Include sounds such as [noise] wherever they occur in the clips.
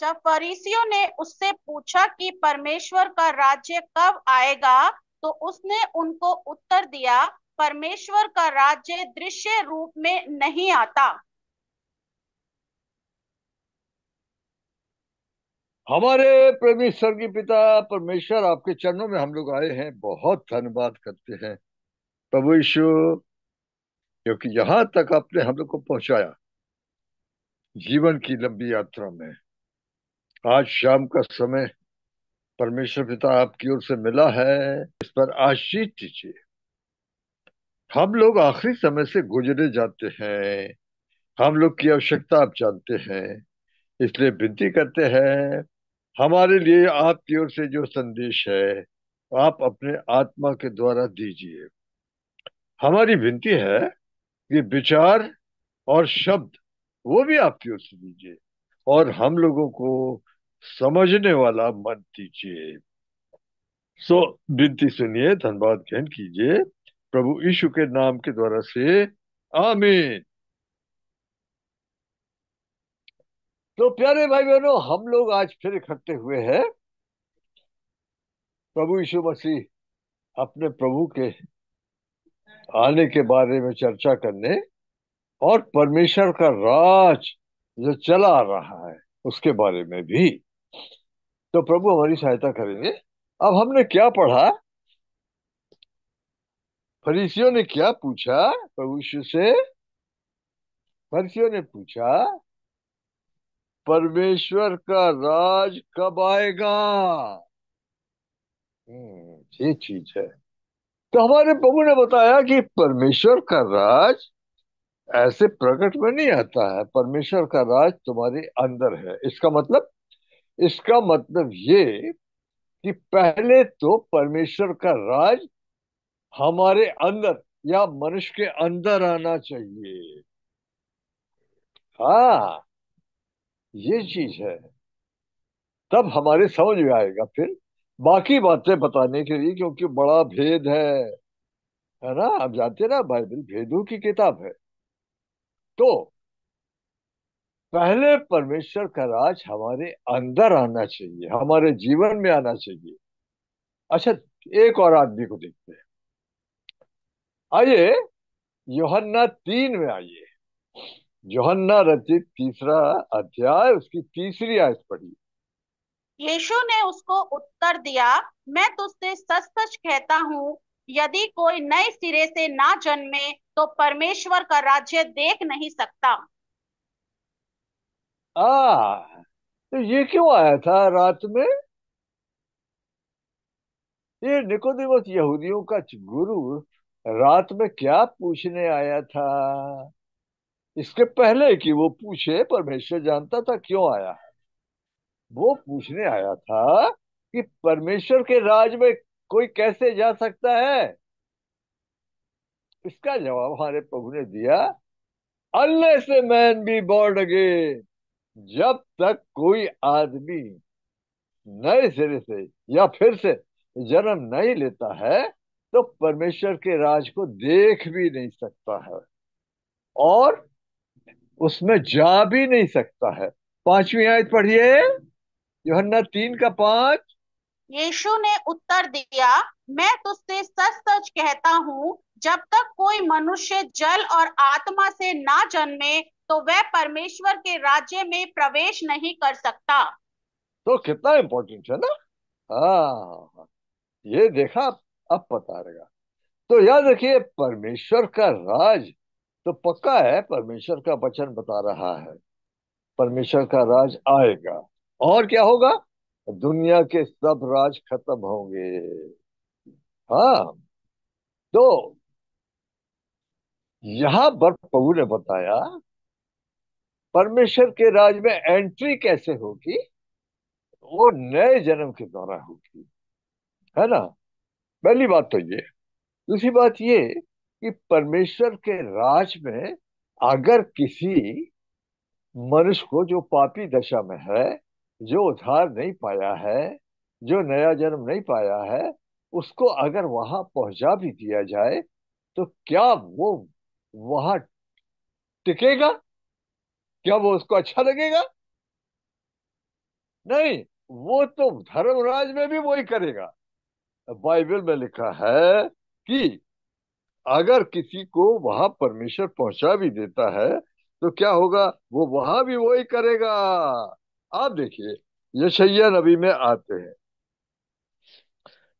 जब फरीसियों ने उससे पूछा कि परमेश्वर का राज्य कब आएगा तो उसने उनको उत्तर दिया, परमेश्वर का राज्य दृश्य रूप में नहीं आता। हमारे प्रेमी स्वर्गीय पिता, परमेश्वर आपके चरणों में हम लोग आए हैं। बहुत धन्यवाद करते हैं प्रभु यीशु, क्योंकि यहाँ तक आपने हम लोग को पहुँचाया जीवन की लंबी यात्रा में। आज शाम का समय परमेश्वर पिता आपकी ओर से मिला है। इस पर आशीष दीजिए। हम लोग आखिरी समय से गुजरे जाते हैं। हम लोग की आवश्यकता आप जानते हैं। इसलिए विनती करते हैं, हमारे लिए आपकी ओर से जो संदेश है, आप अपने आत्मा के द्वारा दीजिए। हमारी विनती है कि विचार और शब्द वो भी आपकी ओर से दीजिए और हम लोगों को समझने वाला मन दीजिए। सो, विनती सुनिए, धन्यवाद ग्रहण कीजिए। प्रभु यीशु के नाम के द्वारा से, आमीन। तो प्यारे भाई बहनों हम लोग आज फिर इकट्ठे हुए हैं। प्रभु यीशु मसीह अपने प्रभु के आने के बारे में चर्चा करने और परमेश्वर का राज जो चला आ रहा है, उसके बारे में भी। तो प्रभु हमारी सहायता करेंगे। अब हमने क्या पढ़ा? फरीसियों ने क्या पूछा? प्रभु से? फरीसियों ने पूछा परमेश्वर का राज कब आएगा? हम्म, ये चीज़ है। तो हमारे प्रभु ने बताया कि परमेश्वर का राज ऐसे प्रकट में नहीं आता है। परमेश्वर का राज तुम्हारे अंदर है। इसका मतलब इसका मतलब ये कि पहले तो परमेश्वर का राज हमारे अंदर या मनुष्य के अंदर आना चाहिए। हाँ ये चीज़ है। तब हमारे समझ में आएगा फिर बाकी बातें बताने के लिए क्योंकि बड़ा भेद है। है ना? आप जानते ना, बाइबल भेदों की किताब है। तो पहले परमेश्वर का राज हमारे अंदर आना चाहिए, हमारे जीवन में आना चाहिए। अच्छा एक और आदमी को देखते हैं। आइए, योहन्ना तीन में आइए। योहन्ना रचित तीसरा अध्याय, उसकी तीसरी आयत पढ़ी यीशु ने उसको उत्तर दिया, मैं तुझसे सच सच कहता हूँ, यदि कोई नए सिरे से ना जन्मे तो परमेश्वर का राज्य देख नहीं सकता। आ तो ये क्यों आया था रात में? ये निकोदिमस यहूदियों का गुरु रात में क्या पूछने आया था? इसके पहले कि वो पूछे, परमेश्वर जानता था क्यों आया। है वो पूछने आया था कि परमेश्वर के राज में कोई कैसे जा सकता है? इसका जवाब हमारे प्रभु ने दिया, अल्ले से मैन बी बोर्ड अगेन जब तक कोई आदमी नए सिरे से या फिर से जन्म नहीं लेता है तो परमेश्वर के राज को देख भी नहीं सकता है और उसमें जा भी नहीं सकता है। पांचवी आयत पढ़िए, योहन्ना तीन का पाँच। यीशु ने उत्तर दिया, मैं तुझसे सच सच कहता हूँ, जब तक कोई मनुष्य जल और आत्मा से ना जन्मे तो वह परमेश्वर के राज्य में प्रवेश नहीं कर सकता। तो कितना इम्पोर्टेंट है ना? हाँ ये देखा अब पता रहेगा तो याद रखिए, परमेश्वर का राज तो पक्का है, परमेश्वर का वचन बता रहा है। परमेश्वर का राज आएगा। और क्या होगा? दुनिया के सब राज खत्म होंगे। हाँ तो यहाँ पर प्रभु ने बताया परमेश्वर के राज में एंट्री कैसे होगी? वो नए जन्म के द्वारा होगी। है ना? पहली बात तो ये। दूसरी बात ये कि परमेश्वर के राज में अगर किसी मनुष्य को जो पापी दशा में है, जो उद्धार नहीं पाया है, जो नया जन्म नहीं पाया है, उसको अगर वहाँ पहुँचा भी दिया जाए तो क्या वो वहाँ टिकेगा? क्या वो उसको अच्छा लगेगा? नहीं, वो तो धर्मराज में भी वही करेगा। बाइबल में लिखा है कि अगर किसी को वहाँ परमेश्वर पहुँचा भी देता है तो क्या होगा? वो वहाँ भी वही करेगा। आप देखिए यशैया नबी में आते हैं।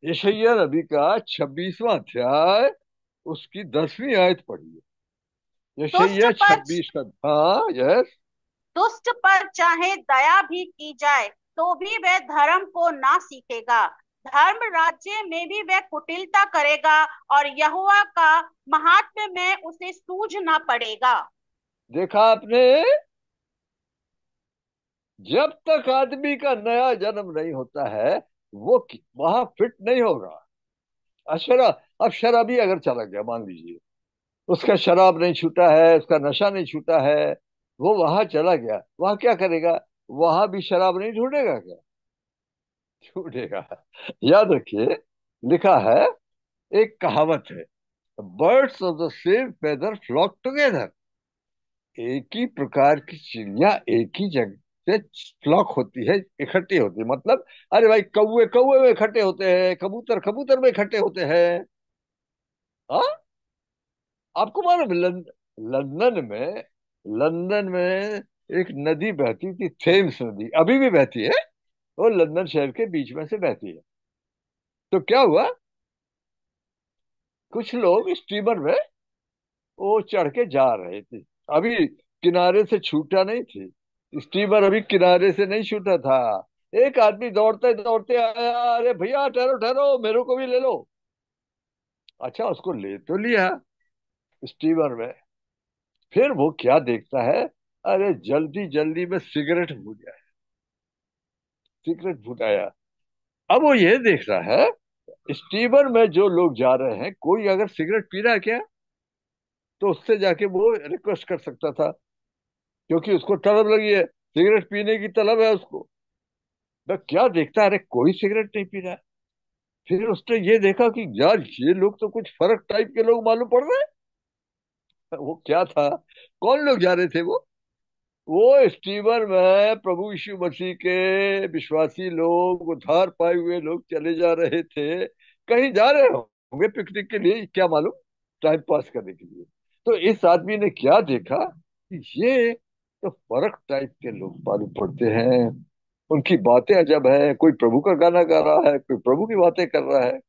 यशैया नबी का छब्बीसवा अध्याय उसकी दसवीं आयत पढ़िए। यशैया छब्बीस हाँ यस दुष्ट पर चाहे दया भी की जाए तो भी वह धर्म को ना सीखेगा। धर्म राज्य में भी वह कुटिलता करेगा और यहोवा का महात्म्य में उसे सूझ ना पड़ेगा। देखा आपने? जब तक आदमी का नया जन्म नहीं होता है वो वहाँ फिट नहीं होगा। अशरा अब शराबी अगर चला गया मान लीजिए। उसका शराब नहीं छूटा है, उसका नशा नहीं छूटा है, वो वहाँ चला गया। वहाँ क्या करेगा? वहाँ भी शराब नहीं ढूंढेगा क्या? ढूंढेगा। याद रखिए, लिखा है, एक कहावत है birds of the same feather flock together एक ही प्रकार की चिड़िया एक ही जगह से फ्लॉक होती है, इकट्ठी होती है। मतलब अरे भाई, कौवे कौवे में इकट्ठे होते हैं, कबूतर कबूतर में इकट्ठे होते हैं। हाँ? आपको मालूम लंदन में लंदन में एक नदी बहती थी थेम्स नदी, अभी भी बहती है, वो लंदन शहर के बीच में से बहती है। तो क्या हुआ? कुछ लोग स्टीमर में वो चढ़ के जा रहे थे। अभी किनारे से छूटा नहीं थी। स्टीमर अभी किनारे से नहीं छूटा था। एक आदमी दौड़ते दौड़ते आया, अरे भैया, ठहरो ठहरो, मेरे को भी ले लो। अच्छा उसको ले तो लिया। स्टीमर में। फिर वो क्या देखता है? अरे जल्दी जल्दी में सिगरेट भूल गया सिगरेट फुटाया अब वो ये देख रहा है स्टीमर में जो लोग जा रहे हैं, कोई अगर सिगरेट पी रहा है क्या? तो उससे जाके वो रिक्वेस्ट कर सकता था, क्योंकि उसको तलब लगी है। सिगरेट पीने की तलब है उसको। मैं क्या देखता? अरे कोई सिगरेट नहीं पी रहा। है फिर उसने ये देखा कि यार, ये लोग तो कुछ फ़र्क टाइप के लोग मालूम पड़ रहे हैं। [laughs] वो क्या था? कौन लोग जा रहे थे वो? वो स्टीमर में प्रभु यीशु मसीह के विश्वासी लोग, उद्धार पाए हुए लोग चले जा रहे थे। कहीं जा रहे होंगे पिकनिक के लिए, क्या मालूम? टाइम पास करने के लिए। तो इस आदमी ने क्या देखा? ये तो फ़र्क टाइप के लोग मालूम पड़ते हैं। उनकी बातें अजब है। कोई प्रभु का गाना गा रहा है, कोई प्रभु की बातें कर रहा है।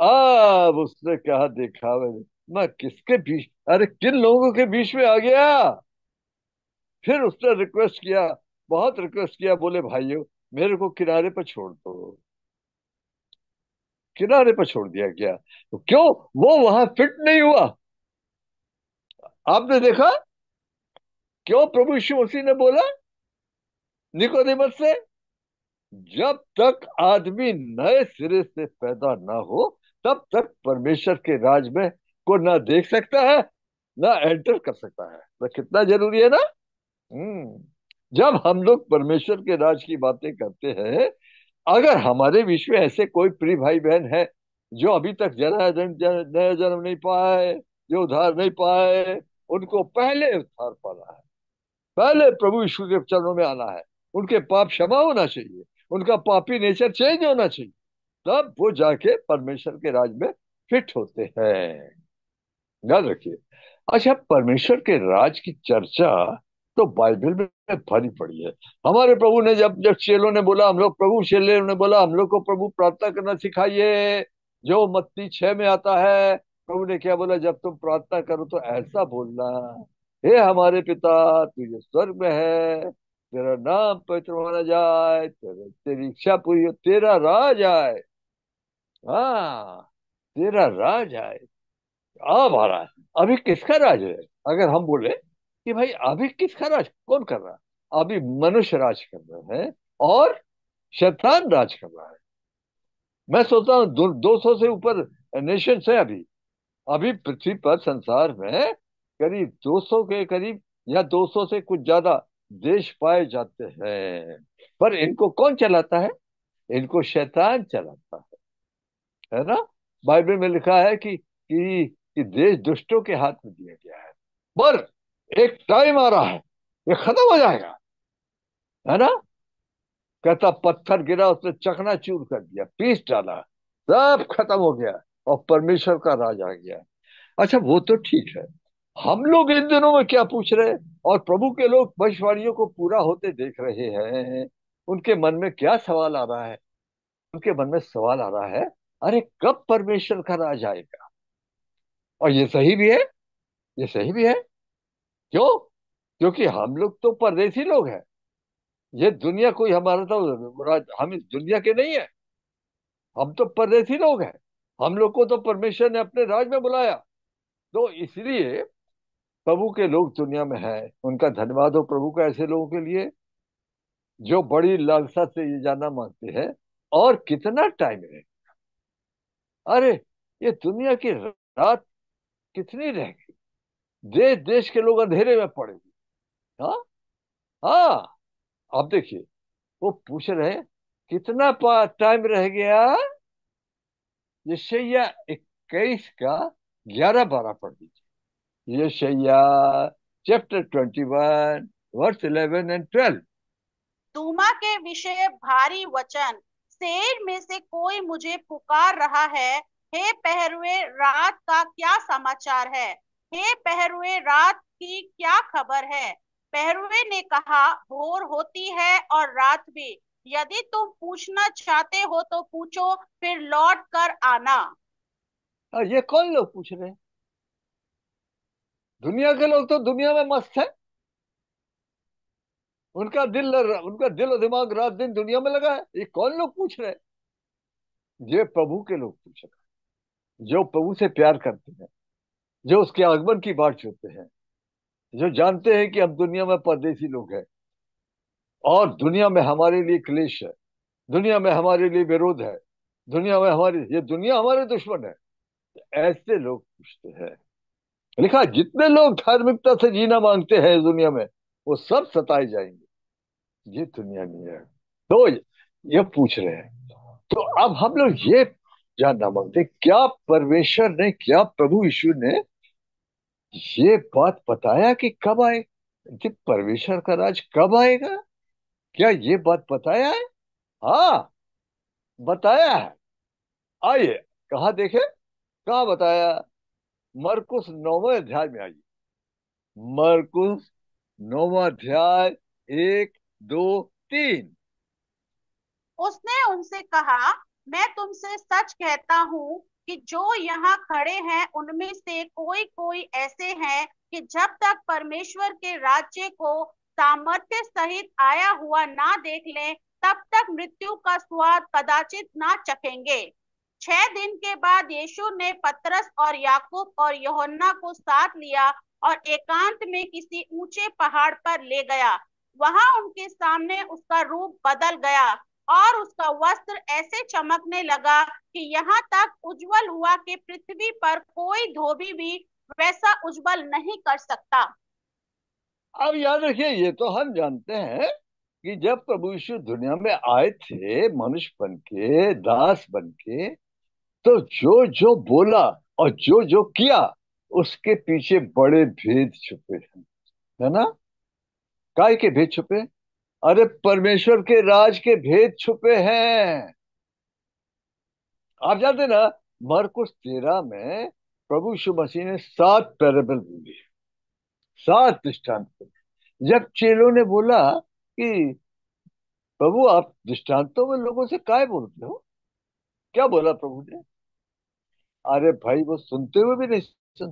अब उसने कहा देखा मैंने? मैं किसके बीच, अरे किन लोगों के बीच में आ गया? फिर उसने रिक्वेस्ट किया, बहुत रिक्वेस्ट किया, बोले, भाइयों, मेरे को किनारे पर छोड़ दो। किनारे पर छोड़ दिया गया। तो क्यों? वो वहाँ फिट नहीं हुआ। आपने देखा? क्यों प्रभु यीशु मसीह ने बोला? निकोदेमस से, जब तक आदमी नए सिरे से पैदा ना हो, तब तक परमेश्वर के राज में को ना देख सकता है, ना एंटर कर सकता है। तो कितना ज़रूरी है ना? हम्म। जब हम लोग परमेश्वर के राज की बातें करते हैं, अगर हमारे बीच में ऐसे कोई प्रिय भाई बहन है, जो अभी तक जरा जन्म जन- नया जन्म नहीं पाए, जो उधार नहीं पाए, उनको पहले उद्धार पाना है। पहले प्रभु यीशु के चरणों में आना है। उनके पाप क्षमा होना चाहिए। उनका पापी नेचर चेंज होना चाहिए। तब वो जाके परमेश्वर के राज में फिट होते हैं। याद रखिए। अच्छा परमेश्वर के राज की चर्चा तो बाइबल में भरी पड़ी है। हमारे प्रभु ने जब जब चेलों ने बोला, हम लोग प्रभु चेलों ने बोला, हम लोग को प्रभु प्रार्थना करना सिखाइए, जो मत्ती छह में आता है, प्रभु ने क्या बोला, जब तुम प्रार्थना करो तो ऐसा बोलना, हे हमारे पिता, तू स्वर्ग में है, तेरा नाम पवित्र माना जाए, तेरे, तेरी इच्छा पूरी हो, तेरा राज आए। हाँ तेरा राज आए। आ रहा है। अभी किसका राज है? अगर हम बोले कि भाई अभी किसका राज? कौन कर रहा है? अभी मनुष्य राज कर रहे हैं और शैतान राज कर रहा है। मैं सोचता हूँ दो सौ से ऊपर नेशन है अभी। अभी पृथ्वी पर संसार में करीब 200 के करीब या 200 से कुछ ज़्यादा देश पाए जाते हैं। पर इनको कौन चलाता है? इनको शैतान चलाता है। है ना? बाइबल में लिखा है कि कि कि देश दुष्टों के हाथ में दिया गया है। पर एक टाइम आ रहा है, ये खत्म हो जाएगा। है ना? कहता, पत्थर गिरा, उसने चकना चूर कर दिया, पीस डाला, सब खत्म हो गया और परमेश्वर का राज आ गया। अच्छा वो तो ठीक है। हम लोग इन दिनों में क्या पूछ रहे और प्रभु के लोग भविष्यवाणियों को पूरा होते देख रहे हैं। उनके मन में क्या सवाल आ रहा है? उनके मन में सवाल आ रहा है, अरे कब परमेश्वर का राज आएगा? और ये सही भी है, ये सही भी है। क्यों? क्योंकि हम लोग तो परदेसी लोग हैं। ये दुनिया कोई हमारा तो हम इस दुनिया के नहीं है। हम तो परदेसी लोग हैं। हम लोग को तो परमेश्वर ने अपने राज में बुलाया। तो इसलिए प्रभु के लोग दुनिया में हैं। उनका धन्यवाद हो प्रभु का ऐसे लोगों के लिए, जो बड़ी लालसा से ये जाना मांगते हैं। और कितना टाइम है। अरे, ये दुनिया की रात कितनी रह गई देश देश के लोग अंधेरे में पड़े हुए हाँ? हाँ। अब देखिए, वो पूछ रहे कितना टाइम रह गया यशैया इक्कीस का ग्यारह बारह पढ़ दीजिए Isaiah chapter twenty one verse eleven and twelve Dumah के विषय भारी वचन, शेर में से कोई मुझे पुकार रहा है हे पहरुए, रात का क्या समाचार है? हे पहरुए, रात की क्या खबर है? पहरुए ने कहा, भोर होती है और रात भी। यदि तुम पूछना चाहते हो तो पूछो, फिर लौट कर आना। और ये कौन लोग पूछ रहे दुनिया के लोग तो दुनिया में मस्त है। उनका दिल उनका दिल और दिमाग रात दिन दुनिया में लगा है। ये कौन लोग पूछ रहे ये प्रभु के लोग पूछ रहे जो प्रभु से प्यार करते हैं, जो उसके आगमन की बात छूते हैं, जो जानते हैं कि हम दुनिया में परदेसी लोग हैं और दुनिया में हमारे लिए क्लेश है, दुनिया में हमारे लिए विरोध है, दुनिया में हमारी, ये दुनिया हमारे दुश्मन है ऐसे लोग पूछते हैं। लिखा, जितने लोग धार्मिकता से जीना मांगते हैं इस दुनिया में, वो सब सताए जाएँगे। ये दुनिया नहीं है। तो ये पूछ रहे हैं। तो अब हम लोग ये जानना मांगते क्या परमेश्वर ने, क्या प्रभु यीशु ने ये बात बताया कि कब आए? परमेश्वर का राज कब आएगा? क्या ये बात बताया है? हाँ बताया है। आइए, कहा देखे? कहा बताया? मरकुस नौवे अध्याय में आइए। मरकुस नौवा अध्याय, एक, दो, तीन। उसने उनसे कहा मैं तुमसे सच कहता हूँ कि जो यहाँ खड़े हैं, उनमें से कोई कोई ऐसे हैं कि जब तक परमेश्वर के राज्य को सामर्थ्य सहित आया हुआ ना देख लें, तब तक मृत्यु का स्वाद कदाचित ना चखेंगे। छह दिन के बाद यीशु ने पतरस और याकूब और योहन्ना को साथ लिया और एकांत में किसी ऊँचे पहाड़ पर ले गया। वहाँ उनके सामने उसका रूप बदल गया। और उसका वस्त्र ऐसे चमकने लगा कि यहाँ तक उज्जवल हुआ कि पृथ्वी पर कोई धोबी भी वैसा उज्जवल नहीं कर सकता। अब याद रखिए, ये तो हम जानते हैं कि जब प्रभु यीशु दुनिया में आए थे, मनुष्य बन के, दास बन के तो जो जो बोला और जो जो किया, उसके पीछे बड़े भेद छुपे हैं। है ना? काय के भेद छुपे? अरे परमेश्वर के राज के भेद छुपे हैं। आप जानते ना, मरकुस तेरह में प्रभु यीशु मसीह ने सात पैरेबल बोली। सात दृष्टांत जब चेलों ने बोला कि, प्रभु, आप दृष्टांतों में लोगों से काय बोलते हो? क्या बोला प्रभु ने? अरे भाई, वो सुनते हुए भी नहीं सुन।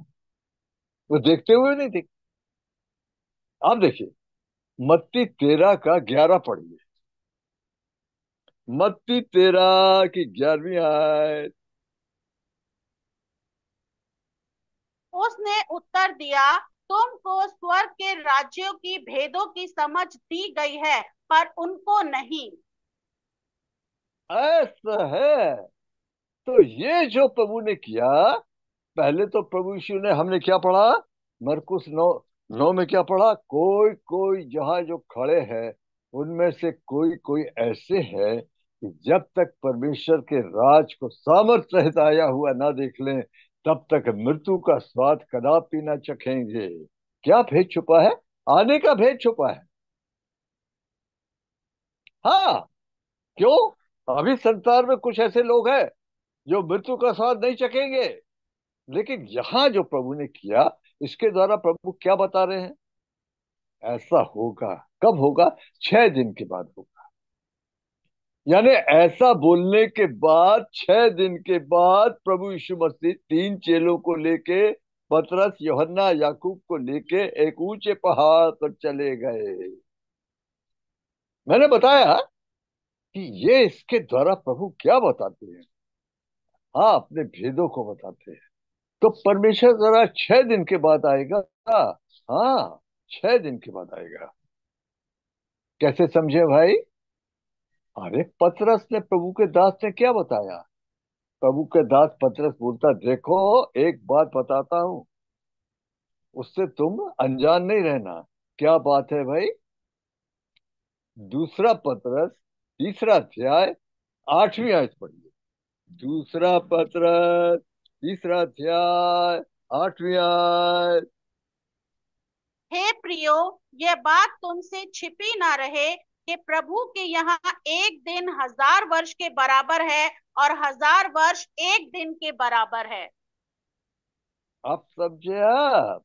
वो देखते हुए भी नहीं देख आप देखिए। मत्ती तेरह का ग्यारह पढ़िए। मत्ती तेरह की ग्यारहवीं आयत उसने उत्तर दिया तुमको स्वर्ग के राज्यों की भेदों की समझ दी गई है पर उनको नहीं। ऐसा है? तो ये जो प्रभु ने किया पहले तो प्रभु यीशु ने हमने क्या पढ़ा? मरकुस नौ नौ में क्या पढ़ा? कोई कोई जहाँ जो खड़े हैं, उनमें से कोई कोई ऐसे हैं कि जब तक परमेश्वर के राज को सामर्थ्य रहित आया हुआ ना देख लें, तब तक मृत्यु का स्वाद कदापि ना चखेंगे। क्या भेद छुपा है? आने का भेद छुपा है। हाँ क्यों? अभी संसार में कुछ ऐसे लोग हैं जो मृत्यु का स्वाद नहीं चखेंगे। लेकिन यहाँ जो प्रभु ने किया इसके द्वारा प्रभु क्या बता रहे हैं? ऐसा होगा। कब होगा? छह दिन के बाद होगा। यानी ऐसा बोलने के बाद, छह दिन के बाद प्रभु यीशु मसीह तीन चेलों को लेके, पतरस, योहन्ना, याकूब को लेके एक ऊँचे पहाड़ पर चले गए। मैंने बताया कि ये इसके द्वारा प्रभु क्या बताते हैं? हाँ अपने भेदों को बताते हैं। तो परमेश्वर जरा छह दिन के बाद आएगा। हाँ छह दिन के बाद आएगा। कैसे समझे भाई? अरे, पतरस ने प्रभु के दास ने क्या बताया? प्रभु के दास पतरस बोलता, देखो, एक बात बताता हूँ। उससे तुम अनजान नहीं रहना। क्या बात है भाई? दूसरा पतरस, तीसरा अध्याय, आठवीं आयत पढ़िए। दूसरा पतरस। तीसरा अध्याय आठवीं आयत हे प्रियो यह बात तुमसे छिपी ना रहे कि प्रभु के यहाँ एक दिन हज़ार वर्ष के बराबर है और हज़ार वर्ष एक दिन के बराबर है। आप समझे आप?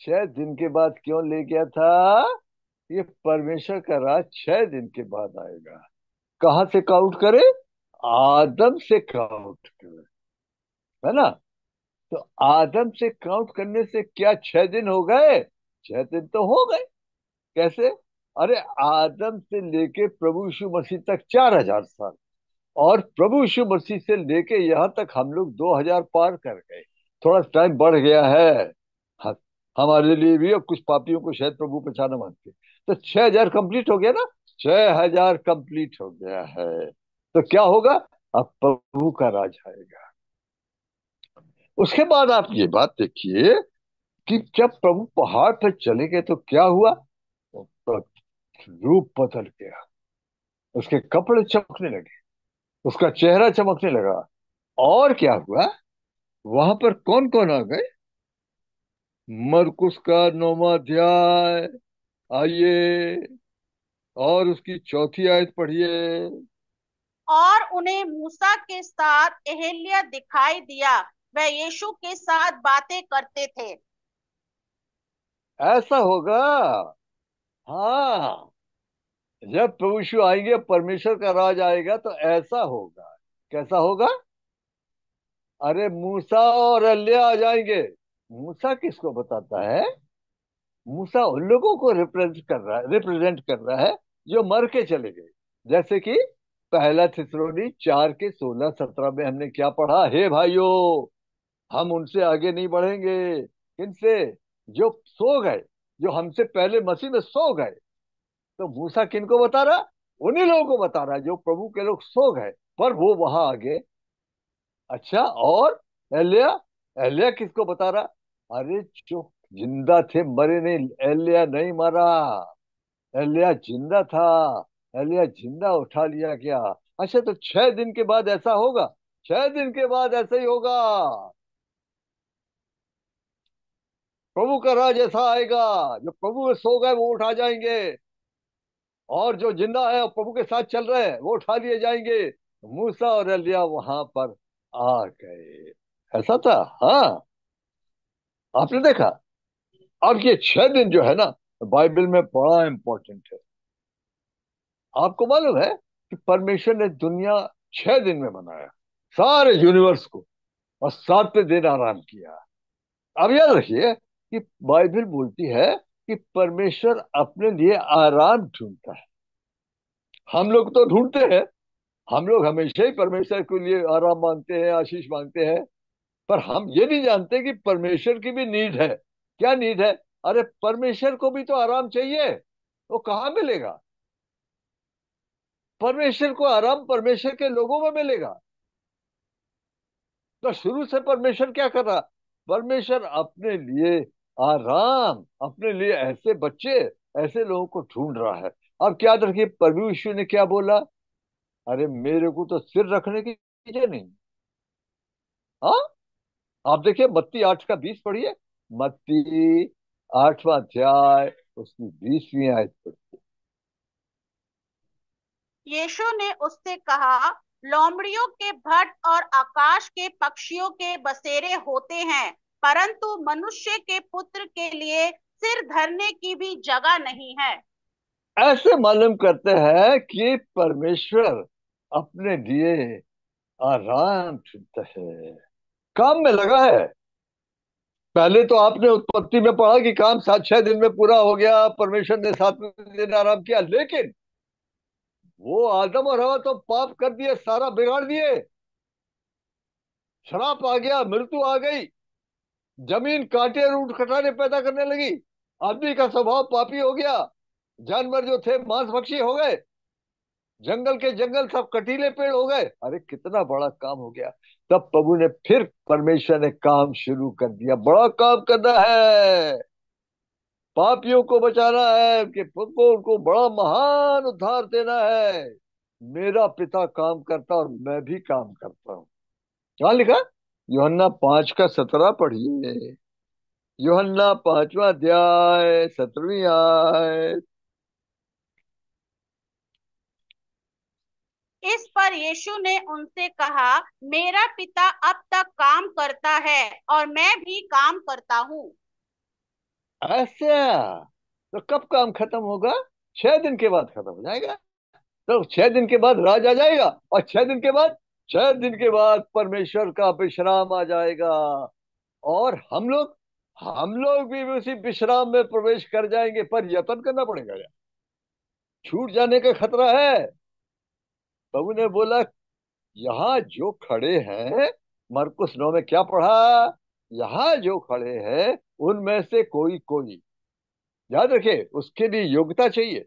छह दिन के बाद क्यों ले गया था? ये परमेश्वर का राज छह दिन के बाद आएगा। कहा से काउंट करे? आदम से काउंट करे है ना? तो आदम से काउंट करने से क्या छह दिन हो गए? छह दिन तो हो गए। कैसे? अरे आदम से लेके प्रभु यीशु मसीह तक चार हज़ार साल। और प्रभु यीशु मसीह से लेके यहाँ तक हम लोग दो हज़ार पार कर गए। थोड़ा टाइम बढ़ गया है। हाँ, हमारे लिए भी और कुछ पापियों को शायद प्रभु पहचाना मानते। तो छह हज़ार कंप्लीट हो गया ना? छह हज़ार कंप्लीट हो गया है। तो क्या होगा? अब प्रभु का राज आएगा। उसके बाद आप ये बात देखिए कि जब प्रभु पहाड़ पर चले गए तो क्या हुआ? तो रूप बदल गया। उसके कपड़े चमकने लगे। उसका चेहरा चमकने लगा। और क्या हुआ? वहाँ पर कौन कौन आ गए? मरकुस का नौवा अध्याय। आइए। और उसकी चौथी आयत पढ़िए। और उन्हें मूसा के साथ एहलिया दिखाई दिया। वह यीशु के साथ बातें करते थे। ऐसा होगा? हाँ। जब प्रभु आएँगे, परमेश्वर का राज आएगा तो ऐसा होगा। कैसा होगा? अरे, मूसा और अल्लाह आ जाएँगे। मूसा किसको बताता है? मूसा उन लोगों को रिप्रेजेंट कर रहा है, रिप्रेजेंट कर रहा है, जो मर के चले गए। जैसे कि पहला थिसरोनी चार के सोलह सत्रह में हमने क्या पढ़ा? हे भाइयों, हम उनसे आगे नहीं बढ़ेंगे। किनसे जो सो गए, जो हमसे पहले मसीह में सो गए तो मूसा किनको बता रहा? उन्हीं लोगों को बता रहा जो प्रभु के लोग सो गए। पर वो वहाँ आगे। अच्छा और एलिया? एलिया किसको बता रहा? अरे जो ज़िंदा थे, मरे नहीं। एलिया नहीं मरा। एलिया ज़िंदा था। एलिया ज़िंदा उठा लिया गया। अच्छा तो छह दिन के बाद ऐसा होगा? छह दिन के बाद ऐसा ही होगा। प्रभु का राज ऐसा आएगा, जो प्रभु में सो गए वो उठा जाएँगे। और जो ज़िंदा है प्रभु के साथ चल रहे हैं, वो उठा लिए जाएँगे। मूसा और एलिया वहाँ पर आ गए। ऐसा था? हाँ। आपने देखा? अब ये छह दिन जो है ना, बाइबल में बड़ा इंपॉर्टेंट है। आपको मालूम है कि परमेश्वर ने दुनिया छह दिन में बनाया सारे यूनिवर्स को, और सातवें दिन आराम किया। अब याद रखिए कि बाइबल बोलती है कि परमेश्वर अपने लिए आराम ढूंढता है। हम लोग तो ढूंढते हैं, हम लोग हमेशा ही परमेश्वर के लिए आराम मांगते हैं, आशीष मांगते हैं, पर हम ये नहीं जानते कि परमेश्वर की भी नीड है। क्या नीड है? अरे, परमेश्वर को भी तो आराम चाहिए, वो कहाँ मिलेगा? परमेश्वर को आराम परमेश्वर के लोगों में मिलेगा। तो शुरू से परमेश्वर क्या कर रहा? परमेश्वर अपने लिए आराम, अपने लिए ऐसे बच्चे, ऐसे लोगों को ढूंढ रहा है। अब क्या रखिए, प्रभु यीशु ने क्या बोला? अरे, मेरे को तो सिर रखने की चीज़ें नहीं। हाँ? आप देखिए, मत्ती आठ का बीस पढ़िए। मत्ती आठवां अध्याय, उसकी बीसवीं आयत पढ़िए। यीशु ने उससे कहा, लोमड़ियों के भट्ट और आकाश के पक्षियों के बसेरे होते हैं, परंतु मनुष्य के पुत्र के लिए सिर धरने की भी जगह नहीं है। ऐसे मालूम करते हैं कि परमेश्वर अपने लिए आराम चुनता है। काम में लगा है। पहले तो आपने उत्पत्ति में पढ़ा कि काम सात, छह दिन में पूरा हो गया, परमेश्वर ने सातवें दिन आराम किया, लेकिन वो आदम और हवा तो पाप कर दिए, सारा बिगाड़ दिए। श्राप आ गया, मृत्यु आ गई। ज़मीन कांटे रूट कटाने पैदा करने लगी। आदमी का स्वभाव पापी हो गया। जानवर जो थे मांस भक्षी हो गए। जंगल के जंगल सब कटीले पेड़ हो गए। अरे कितना बड़ा काम हो गया। तब प्रभु ने फिर परमेश्वर ने काम शुरू कर दिया। बड़ा काम करना है। पापियों को बचाना है कि उनको उनको बड़ा महान उद्धार देना है। मेरा पिता काम करता और मैं भी काम करता हूँ। क्या लिखा? योहन्ना पाँच का सत्रह पढ़िए। योहन्ना पांचवा अध्याय, सत्रहवीं आय इस पर यीशु ने उनसे कहा, मेरा पिता अब तक काम करता है और मैं भी काम करता हूँ। ऐसा तो कब काम खत्म होगा? छह दिन के बाद खत्म हो जाएगा। तो छह दिन के बाद राज आ जाएगा और छह दिन के बाद, छह दिन के बाद परमेश्वर का विश्राम आ जाएगा। और हम लोग हम लोग भी उसी विश्राम में प्रवेश कर जाएँगे, पर यत्न करना पड़ेगा यार। छूट जाने का खतरा है। प्रभु ने बोला, यहाँ जो खड़े हैं, मरकुस नौ में क्या पढ़ा? यहाँ जो खड़े हैं, उनमें से कोई कोई। याद रखे, उसके लिए योग्यता चाहिए।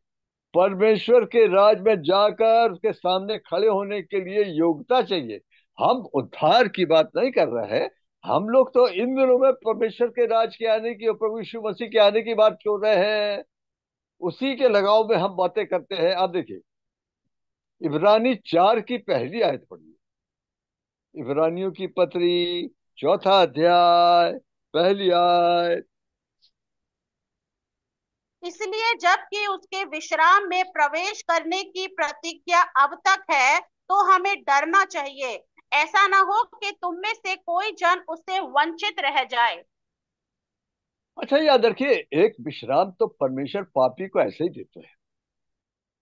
परमेश्वर के राज में जाकर उसके सामने खड़े होने के लिए योग्यता चाहिए। हम उद्धार की बात नहीं कर रहे हैं। हम लोग तो इन दिनों में परमेश्वर के राज के आने की और प्रभु यीशु मसीह के आने की बात कर रहे हैं। उसी के लगाव में हम बातें करते हैं। आप देखिए, इब्रानी चार की पहली आयत पढ़िए। इब्रानियों की पत्री चौथा अध्याय पहली आयत इसलिए जबकि उसके विश्राम में प्रवेश करने की प्रतिज्ञा अब तक है तो हमें डरना चाहिए। ऐसा ना हो कि तुम में से कोई जन उससे वंचित रह जाए। अच्छा याद रखिए एक विश्राम तो परमेश्वर पापी को ऐसे ही देते हैं।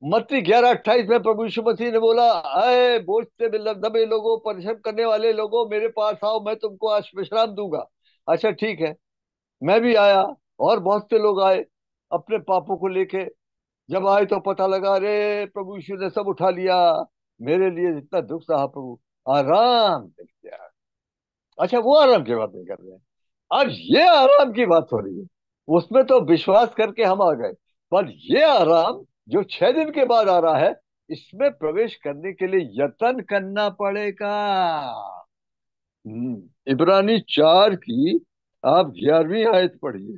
मत्ती ग्यारह अट्ठाईस में प्रभु यीशु मसीह ने बोला अय बोझ से दबे लोगों, परिश्रम करने वाले लोगों, मेरे पास आओ, मैं तुमको आज विश्राम दूँगा। अच्छा ठीक है। मैं भी आया और बहुत से लोग आए अपने पापों को लेके। जब आए तो पता लगा, अरे, प्रभु यीशु ने सब उठा लिया। मेरे लिए जितना दुख सहा प्रभु, आराम मिल अच्छा वो आराम की बात नहीं कर रहे हैं। अब ये आराम की बात हो रही है। उसमें तो विश्वास करके हम आ गए, पर ये आराम जो छह दिन के बाद आ रहा है इसमें प्रवेश करने के लिए यत्न करना पड़ेगा। हम्म, इब्रानी चार की आप ग्यारहवीं आयत पढ़िए।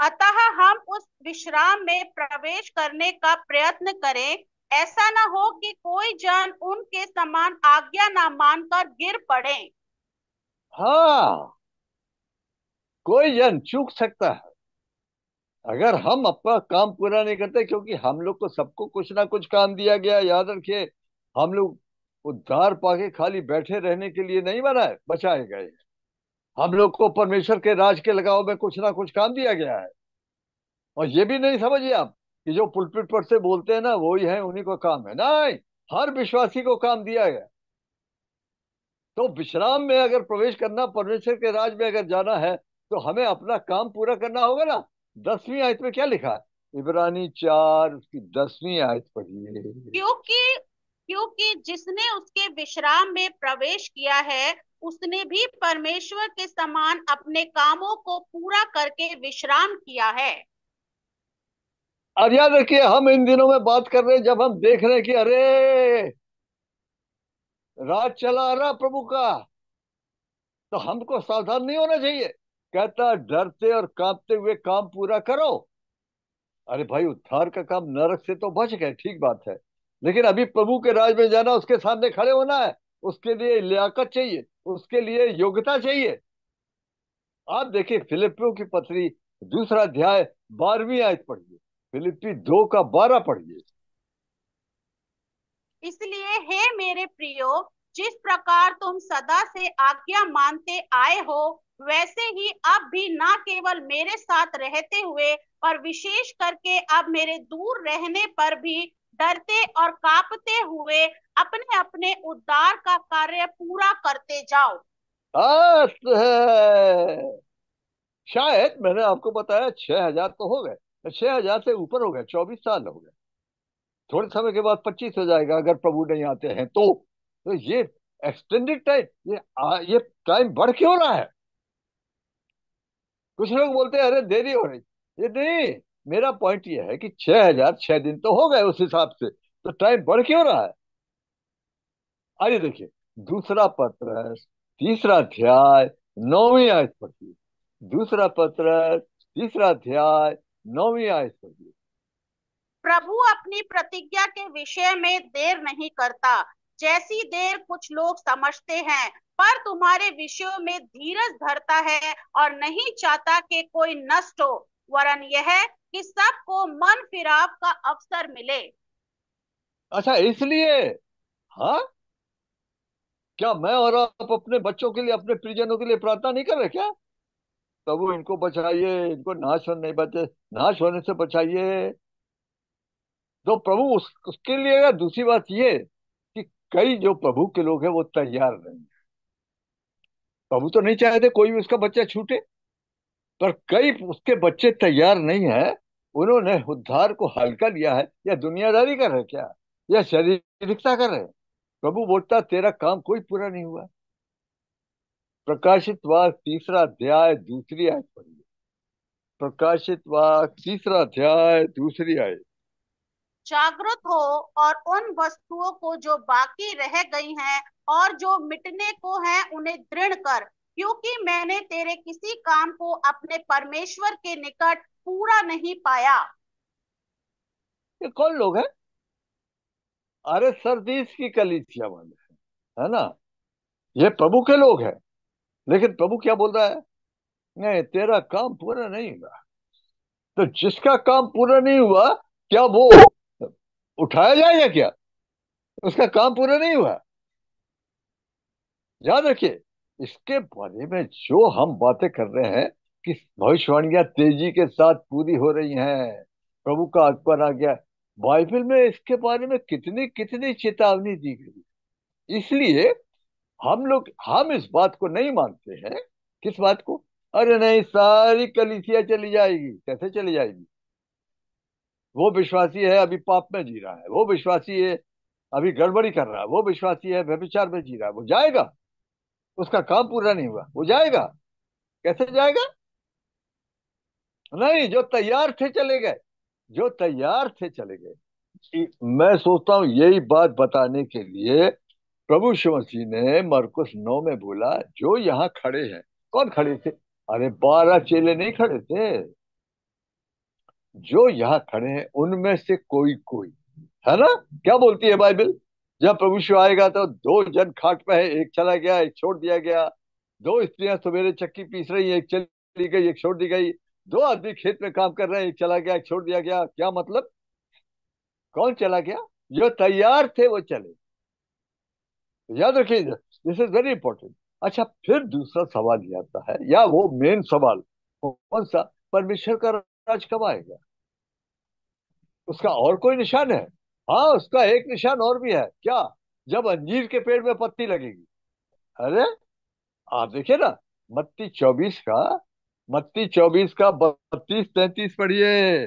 अतः हम उस विश्राम में प्रवेश करने का प्रयत्न करें। ऐसा ना हो कि कोई जन उनके समान आज्ञा ना मानकर गिर पड़े। हाँ कोई जन चूक सकता है। अगर हम अपना काम पूरा नहीं करते, क्योंकि हम लोग को सबको कुछ ना कुछ काम दिया गया, याद रखिए, हम लोग उद्धार पाके खाली बैठे रहने के लिए नहीं बनाए बचाए गए हम लोग को परमेश्वर के राज के लगाव में कुछ ना कुछ काम दिया गया है। और ये भी नहीं समझिए आप कि जो पुलपिट पर से बोलते हैं ना, वही है, उन्हीं को काम है। नहीं, हर विश्वासी को काम दिया गया। तो विश्राम में अगर प्रवेश करना, परमेश्वर के राज में अगर जाना है तो हमें अपना काम पूरा करना होगा ना। दसवीं आयत में क्या लिखा है? इब्रानी चार उसकी दसवीं आयत पढ़िए। क्योंकि क्योंकि जिसने उसके विश्राम में प्रवेश किया है उसने भी परमेश्वर के समान अपने कामों को पूरा करके विश्राम किया है। और याद रखिए हम इन दिनों में बात कर रहे हैं जब हम देख रहे हैं कि अरे! रात चला आ रहा प्रभु का! तो हमको सावधान नहीं होना चाहिए। कहता डरते और कांपते हुए काम पूरा करो। अरे भाई, उद्धार का काम नरक से तो बच गए, ठीक बात है। लेकिन अभी प्रभु के राज में जाना, उसके सामने खड़े होना है। उसके लिए लियाकत चाहिए, उसके लिए योग्यता चाहिए। आप देखिए फिलिपियों की पत्री, दूसरा अध्याय, बारहवीं आयत पढ़िए। फिलिपी दो का बारह पढ़िए। इसलिए, हे मेरे प्रियो, जिस प्रकार तुम सदा से आज्ञा मानते आए हो वैसे ही अब भी ना केवल मेरे साथ रहते हुए पर विशेष करके अब मेरे दूर रहने पर भी डरते और कांपते हुए अपने अपने उद्धार का कार्य पूरा करते जाओ। शायद मैंने आपको बताया छह हज़ार तो हो गए। छह हज़ार से ऊपर हो गए चौबीस साल हो गए। थोड़े समय के बाद पच्चीस हो जाएगा अगर प्रभु नहीं आते हैं तो, तो ये एक्सटेंडेड टाइम ये आ, ये टाइम बढ़ क्यों रहा है? कुछ लोग बोलते हैं, अरे, देरी हो रही। ये नहीं, मेरा पॉइंट ये है कि छह हज़ार छह दिन तो हो गए उस हिसाब से तो टाइम बढ़ क्यों रहा है? आइए देखिए, दूसरा पत्र तीसरा अध्याय, नौवीं आयत पढ़िए दूसरा पत्र तीसरा अध्याय, नौवीं आयत पढ़िए प्रभु अपनी प्रतिज्ञा के विषय में देर नहीं करता। जैसी देर कुछ लोग समझते हैं पर तुम्हारे विषयों में धीरज धरता है और नहीं चाहता कि कोई नष्ट हो। वरन यह कि सबको मन फिराव का अवसर मिले। अच्छा इसलिए? हाँ? क्या मैं और आप अपने बच्चों के लिए अपने परिजनों के लिए प्रार्थना नहीं कर रहे क्या? प्रभु इनको बचाइए इनको नाश होने नहीं बचे नाश होने से बचाइए। तो प्रभु उस, उसके लिए दूसरी बात ये कि कई जो प्रभु के लोग हैं वो तैयार नहीं प्रभु तो नहीं चाहते, कोई भी उसका बच्चा छूटे। पर कई उसके बच्चे तैयार नहीं है, उन्होंने उद्धार को हल्का लिया है। या दुनियादारी कर रहे क्या? या शारीरिकता कर रहे प्रभु बोलता, तेरा काम कोई पूरा नहीं हुआ। प्रकाशित वाक तीसरा अध्याय, दूसरी आयत पढ़िए। प्रकाशित वाक तीसरा अध्याय, दूसरी आयत। जागृत हो और उन वस्तुओं को जो बाकी रह गई हैं और जो मिटने को हैं, उन्हें दृढ़ कर। क्योंकि मैंने तेरे किसी काम को अपने परमेश्वर के निकट पूरा नहीं पाया। ये कौन लोग हैं? अरे, सरदीस की कलीसिया वाले हैं, है ना? ये प्रभु के लोग हैं। लेकिन प्रभु क्या बोल रहा है? नहीं, तेरा काम पूरा नहीं हुआ। तो जिसका काम पूरा नहीं हुआ, क्या वो उठाया जाएगा क्या? उसका काम पूरा नहीं हुआ। याद रखिए, इसके बारे में जो हम बातें कर रहे हैं कि भविष्यवाणियाँ तेज़ी के साथ पूरी हो रही हैं। प्रभु का अकबर आ गया। बाइबल में इसके बारे में कितनी कितनी चेतावनी दी गई इसलिए हम लोग, हम इस बात को नहीं मानते हैं। किस बात को? अरे नहीं, सारी कलिसिया चली जाएगी। कैसे चली जाएगी? वो विश्वासी है, अभी पाप में जी रहा है। वो विश्वासी है, अभी गड़बड़ी कर रहा है। वो विश्वासी है, व्यभिचार में जी रहा है। वो जाएगा। उसका काम पूरा नहीं हुआ। वो जाएगा। कैसे जाएगा? नहीं, जो तैयार थे चले गए। जो तैयार थे चले गए। मैं सोचता हूँ, यही बात बताने के लिए प्रभु शिव मसीह ने मरकुस नौ में बोला, जो यहाँ खड़े हैं। कौन खड़े थे? अरे बारह चेले नहीं खड़े थे। जो यहाँ खड़े हैं, उनमें से कोई कोई। है ना? क्या बोलती है बाइबल? जब प्रभु आएगा तो दो जन खाट पे है, एक चला गया, एक छोड़ दिया गया। दो स्त्रियाँ सवेरे चक्की पीस रही है, एक चली गई, एक छोड़ दी गई। दो आदमी खेत में काम कर रहे हैं, एक चला गया, एक छोड़ दिया गया। क्या मतलब? कौन चला गया? जो तैयार थे, वो चले। याद रखिए दिस इज़ वेरी इंपॉर्टेंट अच्छा फिर दूसरा सवाल ये आता है, या वो मेन सवाल, कौन सा? परमेश्वर का राज कब आएगा? उसका और कोई निशान है? हाँ उसका एक निशान और भी है। क्या? जब अंजीर के पेड़ में पत्ती लगेगी। अरे, आप देखिए ना, मत्ती चौबीस का, मत्ती चौबीस का बत्तीस तैतीस पढ़िए।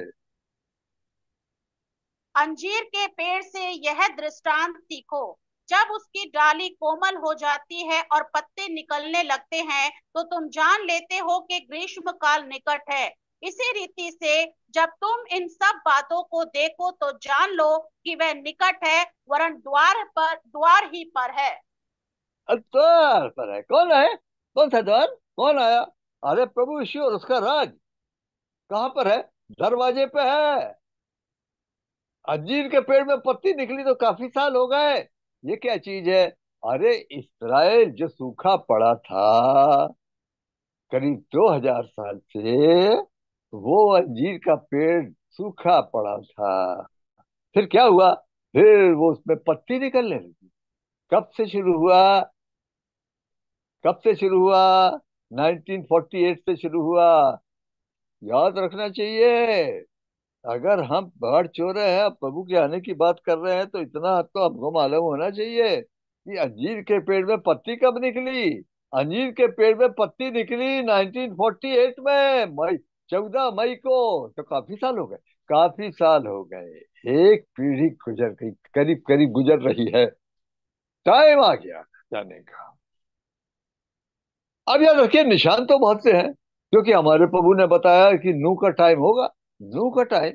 अंजीर के पेड़ से यह दृष्टांत सीखो। जब उसकी डाली कोमल हो जाती है और पत्ते निकलने लगते हैं तो तुम जान लेते हो कि ग्रीष्म काल निकट है। इसी रीति से जब तुम इन सब बातों को देखो तो जान लो कि वह निकट है, वरन द्वार पर, द्वार ही पर है। द्वार पर है। कौन है? कौन सा द्वार? कौन आया? अरे प्रभु यीशु और उसका राज। कहाँ पर है? दरवाजे पे है। अंजीर के पेड़ में पत्ती निकली तो काफ़ी साल हो गए। ये क्या चीज़ है? अरे इसराइल जो सूखा पड़ा था, करीब दो हज़ार साल से वो अंजीर का पेड़ सूखा पड़ा था। फिर क्या हुआ? फिर वो उसमें पत्ती निकलने लगी। कब से शुरू हुआ? कब से शुरू हुआ? 1948 से शुरू हुआ। याद रखना चाहिए, अगर हम बाढ़ चो रहे हैं प्रभु के आने की बात कर रहे हैं तो इतना हद तो हमको मालूम होना चाहिए कि अंजीर के पेड़ में पत्ती कब निकली? अंजीर के पेड़ में पत्ती निकली 1948 में। चौदह मई को तो काफ़ी साल हो गए, काफ़ी साल हो गए। एक पीढ़ी गुजर गई, करीब करीब गुजर रही है। टाइम आ गया जाने का। अब याद रखिए, निशान तो बहुत से हैं क्योंकि हमारे प्रभु ने बताया कि नू का टाइम होगा। नू का टाइम?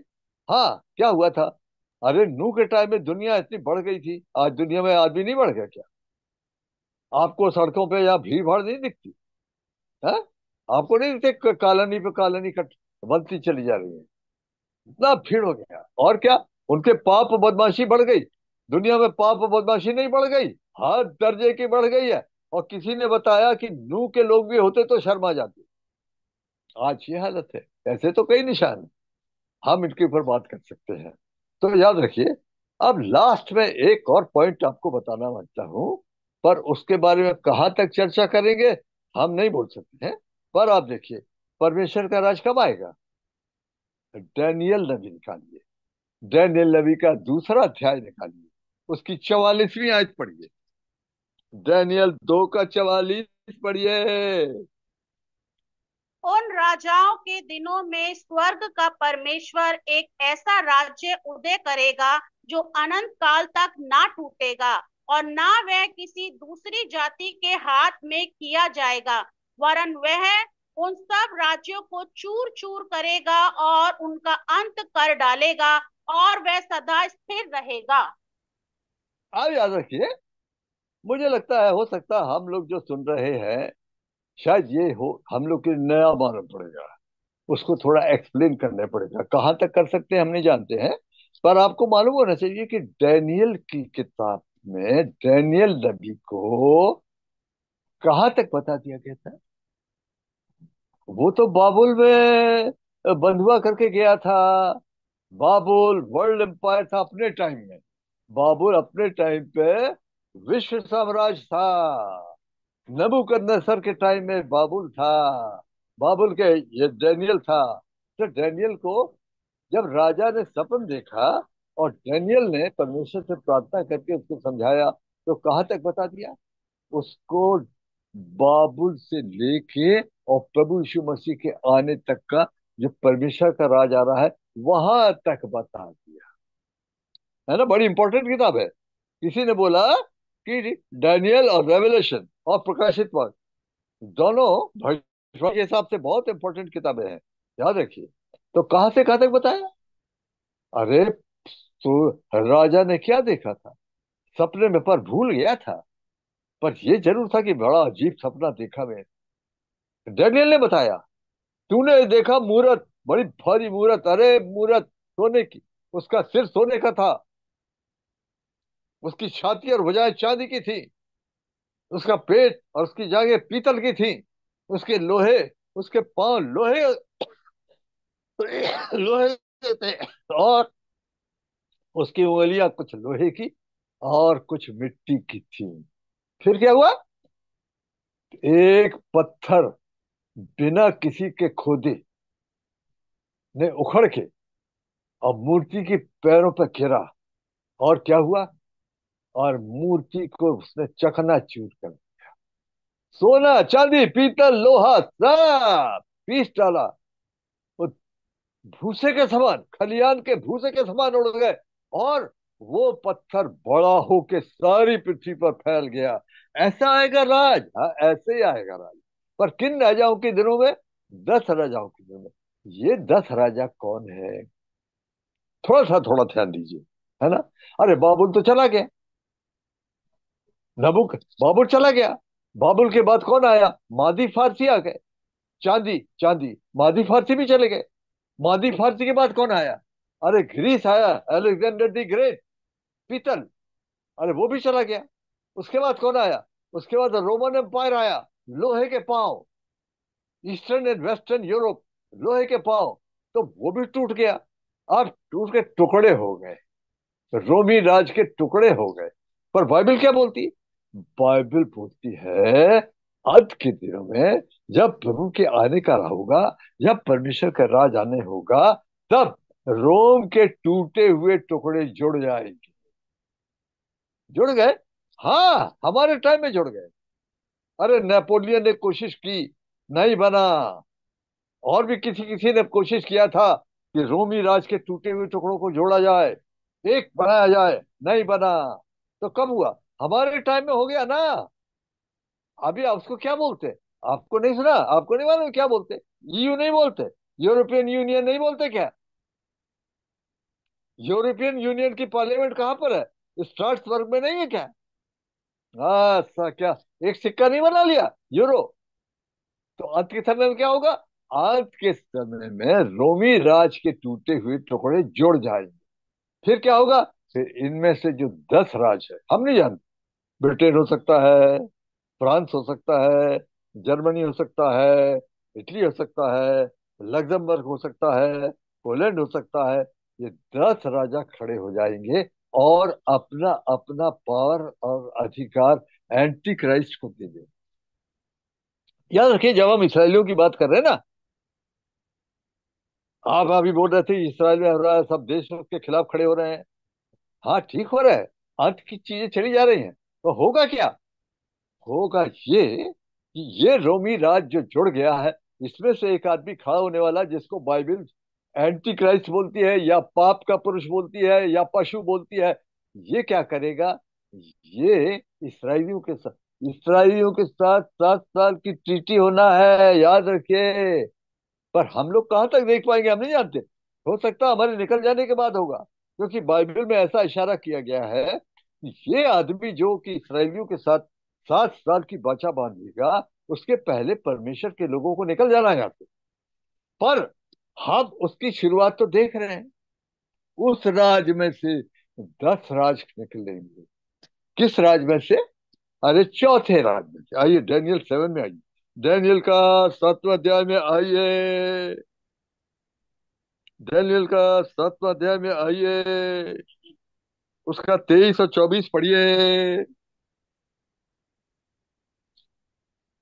हाँ क्या हुआ था? अरे, नू के टाइम में दुनिया इतनी बढ़ गई थी, आज दुनिया में आदमी नहीं बढ़ गया क्या? आपको सड़कों पे या भीड़ भाड़ नहीं दिखती? है? आपको नहीं दिखते कॉलोनी पे कॉलोनी कट बनती चली जा रही है? इतना भीड़ हो गया। और क्या? उनके पाप बदमाशी बढ़ गई। दुनिया में पाप बदमाशी नहीं बढ़ गई। हर दर्जे की बढ़ गई है। और किसी ने बताया कि नू के लोग भी होते तो शर्मा जाते। आज ये हालत है। ऐसे तो कई निशान हम इनके ऊपर बात कर सकते हैं। तो याद रखिए, अब लास्ट में एक और पॉइंट आपको बताना चाहता हूँ। पर उसके बारे में कहाँ तक चर्चा करेंगे, हम नहीं बोल सकते हैं। पर आप देखिए, परमेश्वर का राज कब आएगा? डैनियल नबी निकालिए। डैनियल नबी का दूसरा अध्याय निकालिए। उसकी चवालीसवीं आयत पढ़िए। डैनियल दो का चवालीस पढ़िए। उन राजाओं के दिनों में स्वर्ग का परमेश्वर एक ऐसा राज्य उदय करेगा जो अनंत काल तक ना टूटेगा और ना वह किसी दूसरी जाति के हाथ में किया जाएगा। वरन वह उन सब राज्यों को चूर चूर करेगा और उनका अंत कर डालेगा और वह सदा स्थिर रहेगा। आप याद रखिए, मुझे लगता है, हो सकता है हम लोग जो सुन रहे हैं, शायद ये हो, हम लोग के नया मालूम पड़ेगा। उसको थोड़ा एक्सप्लेन करना पड़ेगा। कहाँ तक कर सकते हैं, हम नहीं जानते हैं। पर आपको मालूम होना चाहिए कि डैनियल की किताब में, डैनियल नबी को कहाँ तक बता दिया गया था? वो तो बाबुल में बंधुआ करके गया था। बाबुल वर्ल्ड एम्पायर था अपने टाइम में। बाबुल अपने टाइम पे विश्व साम्राज्य था। नबूकदनेस्सर के टाइम में बाबुल था। बाबुल के, ये डैनियल था। तो डैनियल को जब राजा ने सपन देखा और डैनियल ने परमेश्वर से प्रार्थना करके उसको समझाया तो कहाँ तक बता दिया? उसको बाबुल से लेके और प्रभु यीशु मसीह के आने तक का जो परमेश्वर का राज आ रहा है, वहाँ तक बता दिया। है ना? बड़ी इंपॉर्टेंट किताब है। किसी ने बोला कि डैनियल और रेवलेशन और प्रकाशित वाक्य दोनों भविष्य के हिसाब से बहुत इंपॉर्टेंट किताबें हैं। याद रखिए। तो कहाँ से कहाँ तक बताया? अरे तो राजा ने क्या देखा था? सपने में पर भूल गया था। पर यह ज़रूर था कि बड़ा अजीब सपना देखा मैं डैनियल ने बताया, तूने देखा मूरत, बड़ी भारी मूरत, अरे मूरत, सोने की, उसका सिर सोने का था। उसकी छाती और भुजाएँ चांदी की थी, उसका पेट और उसकी जांघें पीतल की थी, उसके लोहे, उसके पाँव लोहे लोहे थे और उसकी उंगलियाँ कुछ लोहे की और कुछ मिट्टी की थी। फिर क्या हुआ? एक पत्थर बिना किसी के खोदे ने उखड़ के और मूर्ति की पैरों पर गिरा। और क्या हुआ? और मूर्ति को उसने चकना चूर कर दिया। सोना, चांदी, पीतल, लोहा, सब पीस डाला। वो भूसे के समान, खलियान के भूसे के समान उड़ गए और वो पत्थर बड़ा होके सारी पृथ्वी पर फैल गया। ऐसा आएगा राज। हाँ ऐसे ही आएगा राज। पर किन राजाओं के दिनों में? दस राजाओं के दिनों में। ये दस राजा कौन है? थोड़ा सा थोड़ा ध्यान दीजिए, है ना? अरे, बाबुल तो चला गया। नबुक, बाबुल चला गया। बाबुल के बाद कौन आया? मादी फारसी आ गए। चांदी चांदी। मादी फारसी भी चले गए। मादी फारसी के बाद कौन आया? अरे, ग्रीस आया। Alexander the great. पीतल। अरे, वो भी चला गया। उसके बाद कौन आया? उसके बाद रोमन एम्पायर आया, लोहे के पाँव। ईस्टर्न एंड वेस्टर्न यूरोप, लोहे के पाँव। तो वो भी टूट गया। अब टूट के टुकड़े हो गए। रोमी राज के टुकड़े हो गए। पर बाइबल क्या बोलती? है बाइबल बोलती है अंत के दिनों में जब प्रभु के आने का होगा, जब परमेश्वर का राज आने होगा, तब रोम के टूटे हुए टुकड़े जुड़ जाएँगे। जुड़ गए? हाँ हमारे टाइम में जुड़ गए। अरे नेपोलियन ने कोशिश की, नहीं बना। और भी किसी किसी ने कोशिश किया था कि रोमी राज के टूटे हुए टुकड़ों को जोड़ा जाए। एक बनाया जाए, नहीं बना। तो कब हुआ? हमारे टाइम में हो गया ना। अभी आप उसको क्या बोलते? आपको नहीं सुना? आपको नहीं मालूम क्या बोलते? ईयू नहीं बोलते? यूरोपियन यूनियन नहीं बोलते क्या? यूरोपियन यूनियन की पार्लियामेंट कहाँ पर है? स्ट्रासबर्ग में नहीं है क्या? अच्छा क्या? एक सिक्का नहीं बना लिया? यूरो। तो अंत के समय में क्या होगा? अंत के समय में रोमी राज के टूटे हुए टुकड़े जुड़ जाएँगे। फिर क्या होगा? फिर इनमें से जो दस राज है, हम नहीं जानते। ब्रिटेन हो सकता है, फ्रांस हो सकता है, जर्मनी हो सकता है, इटली हो सकता है, लग्जमबर्ग हो सकता है, पोलैंड हो सकता है, ये दस राजा खड़े हो जाएँगे। और अपना अपना पावर और अधिकार एंटी क्राइस्ट को दे देंगे याद रखिए, जब हम इसराइलियों की बात कर रहे हैं ना, आप अभी बोल रहे थे, इसराइल में हो रहा है, सब देश के खिलाफ खड़े हो रहे हैं। हाँ ठीक हो रहा है, अंत की चीज़ें चली जा रही हैं। तो होगा क्या? होगा ये कि ये रोमी राज जो जुड़ गया है, इसमें से एक आदमी खड़ा होने वाला जिसको बाइबल एंटी क्राइस्ट बोलती है, या पाप का पुरुष बोलती है, या पशु बोलती है, ये क्या करेगा? ये इसराइलियों के साथ इसराइलियों के साथ सात साल की ट्रीटी होना है, याद रखिए। पर हम लोग कहाँ तक देख पाएँगे, हम नहीं जानते। हो सकता हमारे निकल जाने के बाद होगा, क्योंकि बाइबल में ऐसा इशारा किया गया है ये आदमी जो कि इसराइलियों के साथ सात साल की बाचा बांधेगा, उसके पहले परमेश्वर के लोगों को निकल जाना से पर हम उसकी शुरुआत तो देख रहे हैं। उस राज में से दस राज निकलेंगे। किस राज में से? अरे, चौथे राज में से। आइए, डेनियल सेवन में आइए। डैनियल का सातवां अध्याय में आइए। डैनियल का सातवां अध्याय में आइए। उसका तेईस और चौबीस पढ़िए।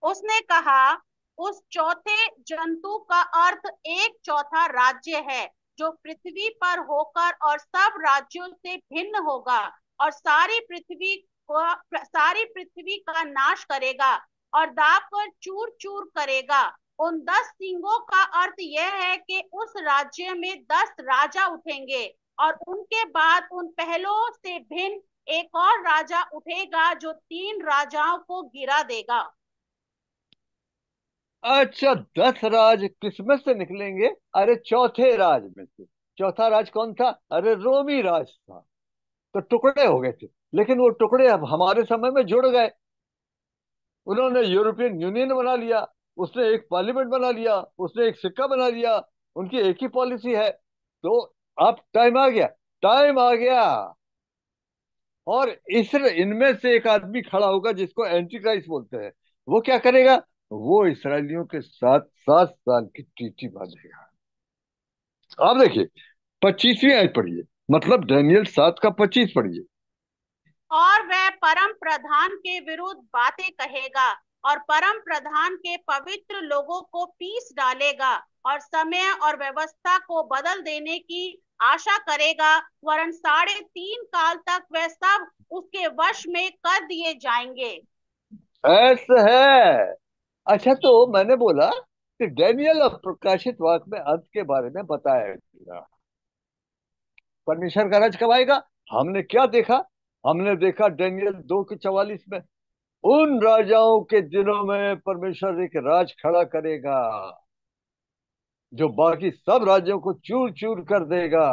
उसने कहा उस चौथे जंतु का अर्थ एक चौथा राज्य है, जो पृथ्वी पर होकर और सब राज्यों से भिन्न होगा और सारी पृथ्वी को, सारी पृथ्वी का नाश करेगा और दाब कर चूर चूर करेगा। उन दस सिंगों का अर्थ यह है कि उस राज्य में दस राजा उठेंगे और उनके बाद उन पहलों से भिन्न एक और राजा उठेगा जो तीन राजाओं को गिरा देगा। अच्छा दस राज किसमें से निकलेंगे? अरे, चौथे राज में से। चौथा राज कौन था? अरे, रोमी राज था। तो टुकड़े हो गए थे। लेकिन वो टुकड़े अब हमारे समय में जुड़ गए। उन्होंने यूरोपियन यूनियन बना लिया, उसने एक पार्लियामेंट बना लिया, उसने एक सिक्का बना लिया, उनकी एक ही पॉलिसी है। तो अब टाइम आ गया, टाइम आ गया। और इस इनमें से एक आदमी खड़ा होगा जिसको एंटी क्राइस्ट बोलते हैं। वो क्या करेगा? वो इसराइलियों के साथ सात साल की ट्रीटी बांधेगा आप देखिए पच्चीसवीं आयत पढ़िए। मतलब डैनियल सात का पच्चीस पढ़िए। और वह परम प्रधान के विरुद्ध बातें कहेगा और परम प्रधान के पवित्र लोगों को पीस डालेगा और समय और व्यवस्था को बदल देने की आशा करेगा। वरन साढ़े तीन काल तक वह सब उसके वश में कर दिए जाएँगे। ऐसा है। अच्छा तो मैंने बोला कि डेनियल और प्रकाशित वाक में अंत के बारे में बताया गया। परमेश्वर का राज कब आएगा? हमने क्या देखा? हमने देखा डेनियल दो के चवालीस में, उन राजाओं के दिनों में परमेश्वर एक राज खड़ा करेगा, जो बाकी सब राज्यों को चूर चूर कर देगा,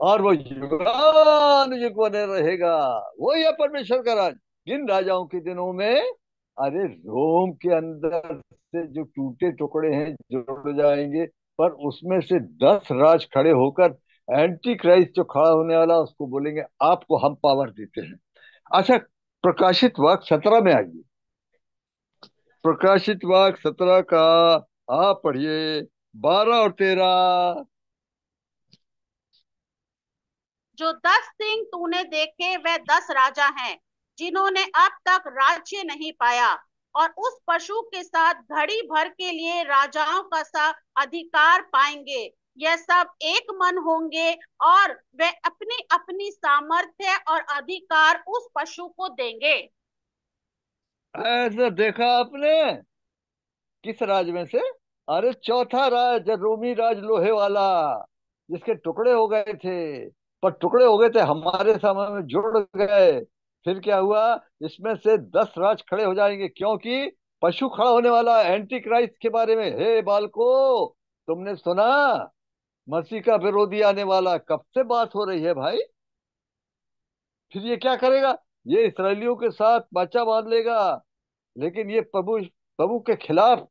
और वो युगान युग बने रहेगा। वो है परमेश्वर का राज। जिन राजाओं के दिनों में अरे, रोम के अंदर से जो टूटे टुकड़े हैं, जुड़ जाएँगे, पर उसमें से दस राज खड़े होकर एंटी क्राइस्ट जो खड़ा होने वाला, उसको बोलेंगे, आपको हम पावर देते हैं। अच्छा प्रकाशित वाक सत्रह में आइए। प्रकाशित वाक सत्रह का आप पढ़िए। बारह और तेरह। जो दस सिंह तूने देखे, वह दस राजा हैं। जिन्होंने अब तक राज्य नहीं पाया और उस पशु के साथ घड़ी भर के लिए राजाओं का सा अधिकार पाएँगे। यह सब एक मन होंगे और वे अपनी अपनी सामर्थ्य और अधिकार उस पशु को देंगे। ऐसा देखा आपने? किस राज में से? अरे चौथा राज, रोमी राज लोहे वाला, जिसके टुकड़े हो गए थे। पर टुकड़े हो गए थे, हमारे समय में जुड़ गए। फिर क्या हुआ? इसमें से दस राज खड़े हो जाएँगे, क्योंकि पशु खड़ा होने वाला एंटी क्राइस्ट के बारे में, हे बालको, तुमने सुना? मसीह का विरोधी आने वाला कब से बात हो रही है भाई? फिर ये क्या करेगा? ये इसराइलियों के साथ बच्चा बाँध लेगा। लेकिन ये प्रभु प्रभु के खिलाफ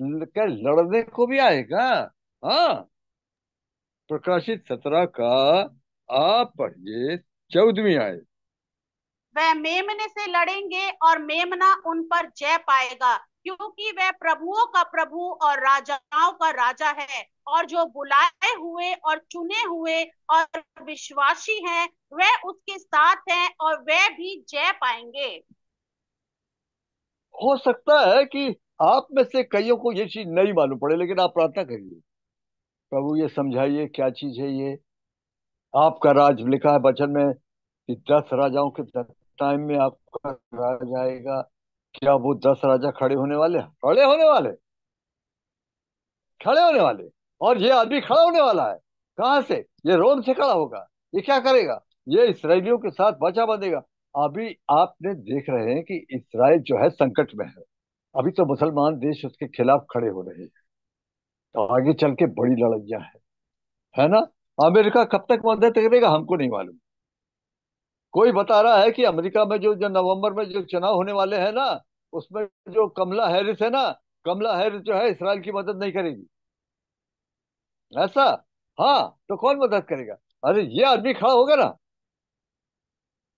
लड़ने को भी आएगा हाँ? प्रकाशित सत्रह का आप पढ़िए, चौदहवीं आए वह मेमने से लड़ेंगे और मेमना उन पर जय पाएगा, क्योंकि वह प्रभुओं का प्रभु और राजाओं का राजा है, और जो बुलाए हुए और चुने हुए और विश्वासी हैं, वह उसके साथ हैं और वह भी जय पाएँगे। हो सकता है कि आप में से कईयों को ये चीज़ नहीं मालूम पड़े, लेकिन आप प्रार्थना करिए। प्रभु, ये समझाइए, क्या चीज़ है ये? आपका राज लिखा है वचन में कि दस राजाओं के टाइम में आपका राज आएगा, क्या वो दस राजा खड़े होने वाले खड़े होने वाले? खड़े होने वाले। और ये आदमी खड़ा होने वाला है। कहाँ से? ये रोम से खड़ा होगा। ये क्या करेगा? ये इसराइलियों के साथ बचा बंधेगा। अभी आपने देख रहे हैं कि इसराइल जो है संकट में है। अभी तो मुसलमान देश उसके खिलाफ खड़े हो रहे हैं। तो आगे चल के बड़ी लड़ैया है। है ना? अमेरिका कब तक मदद करेगा हमको नहीं मालूम। कोई बता रहा है कि अमेरिका में जो जो नवंबर में जो चुनाव होने वाले हैं ना, उसमें जो कमला हैरिस है ना, कमला हैरिस जो है इसराइल की मदद नहीं करेगी। ऐसा? हाँ तो कौन मदद करेगा? अरे, ये आदमी खड़ा होगा ना।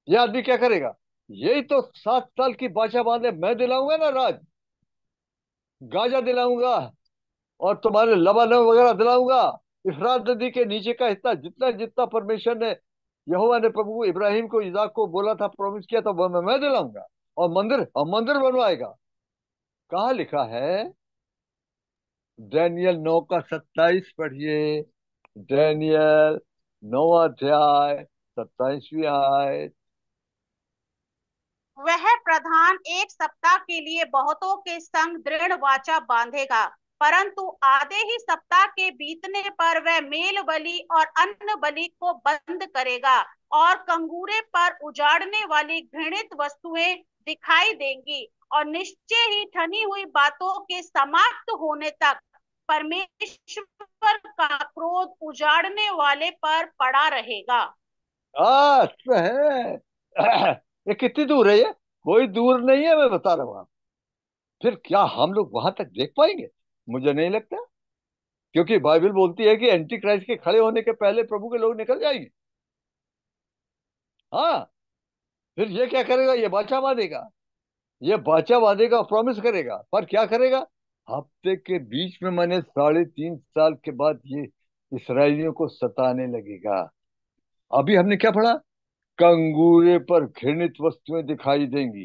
ये आदमी क्या करेगा? यही तो सात साल की बाचा बांधे मैं दिलाऊँगा ना राज? गाजा दिलाऊँगा और तुम्हारे लबानन वगैरह दिलाऊँगा। इफरात नदी के नीचे का हिस्सा जितना जितना परमेश्वर ने यहोवा ने प्रभु इब्राहिम को इजाक को बोला था प्रॉमिस किया था वो मैं, दिलाऊँगा और मंदिर और मंदिर बनवाएगा। कहा लिखा है? डैनियल नौ का सत्ताईस पढ़िए। डैनियल नौ अध्याय सत्ताईसवीं आयत वह प्रधान एक सप्ताह के लिए बहुतों के संग दृढ़ वाचा बांधेगा। परंतु आधे ही सप्ताह के बीतने पर वह मेल बलि और अन्न बलि को बंद करेगा और कंगूरे पर उजाड़ने वाली घृणित वस्तुएँ दिखाई देंगी और निश्चय ही ठनी हुई बातों के समाप्त होने तक परमेश्वर का क्रोध उजाड़ने वाले पर पड़ा रहेगा। अच्छा ये कितनी दूर है ये? कोई दूर नहीं है, मैं बता रहा हूँ फिर क्या हम लोग वहाँ तक देख पाएँगे? मुझे नहीं लगता। क्योंकि बाइबल बोलती है कि एंटी क्राइस्ट के खड़े होने के पहले प्रभु के लोग निकल जाएँगे। हाँ फिर ये क्या करेगा? ये बाचा बांधेगा ये बाचा बांधेगा प्रॉमिस करेगा। पर क्या करेगा? हफ़्ते के बीच में मैंने साढ़े तीन साल के बाद ये इसराइलियों को सताने लगेगा। अभी हमने क्या पढ़ा? कंगूरे पर घृणित वस्तुएँ दिखाई देंगी।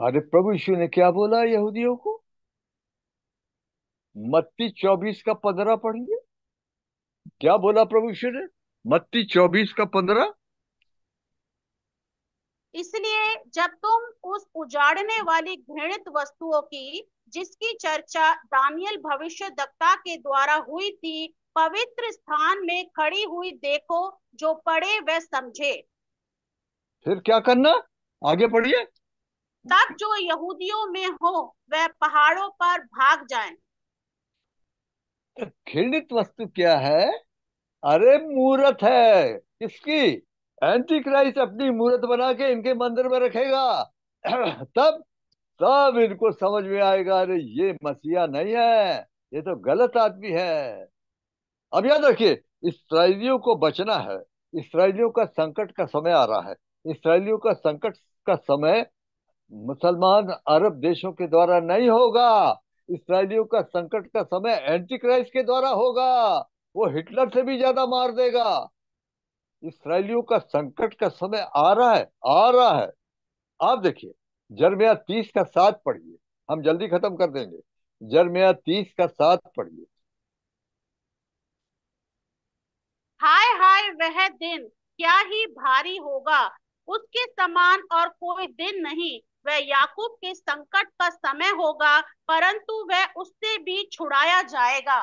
अरे प्रभु यीशु ने क्या बोला यहूदियों को? मत्ती चौबीस का पंद्रह पढ़िए क्या बोला प्रभु यीशु ने? मत्ती चौबीस का पंद्रह? इसलिए जब तुम उस उजाड़ने वाली घृणित वस्तुओं की जिसकी चर्चा दानियल भविष्य दक्ता के द्वारा हुई थी पवित्र स्थान में खड़ी हुई देखो जो पढ़े वह समझे। फिर क्या करना? आगे पढ़िए। तब जो यहूदियों में हो वह पहाड़ों पर भाग जाएँ। घृणित वस्तु क्या है? अरे मूर्त है। किसकी? एंटी क्राइस्ट अपनी मूर्त बना के इनके मंदिर में रखेगा। [clears throat] तब तब इनको समझ में आएगा, अरे ये मसीहा नहीं है, ये तो गलत आदमी है। अब याद रखिए, इसराइलियों को बचना है। इसराइलियों का संकट का समय आ रहा है। इसराइलियों का संकट का समय मुसलमान अरब देशों के द्वारा नहीं होगा। इसराइलियों का संकट का समय एंटी क्राइस्ट के द्वारा होगा, वो हिटलर से भी ज़्यादा मार देगा। इसराइलियों का संकट का समय आ रहा है, आ रहा है। आप देखिए, जरमिया तीस का साथ पढ़िए, हम जल्दी खत्म कर देंगे। जरमिया तीस का साथ पढ़िए। हाय हाय, वह दिन, क्या ही भारी होगा। उसके समान और कोई दिन नहीं। वह याकूब के संकट का समय होगा, परंतु वह उससे भी छुड़ाया जाएगा।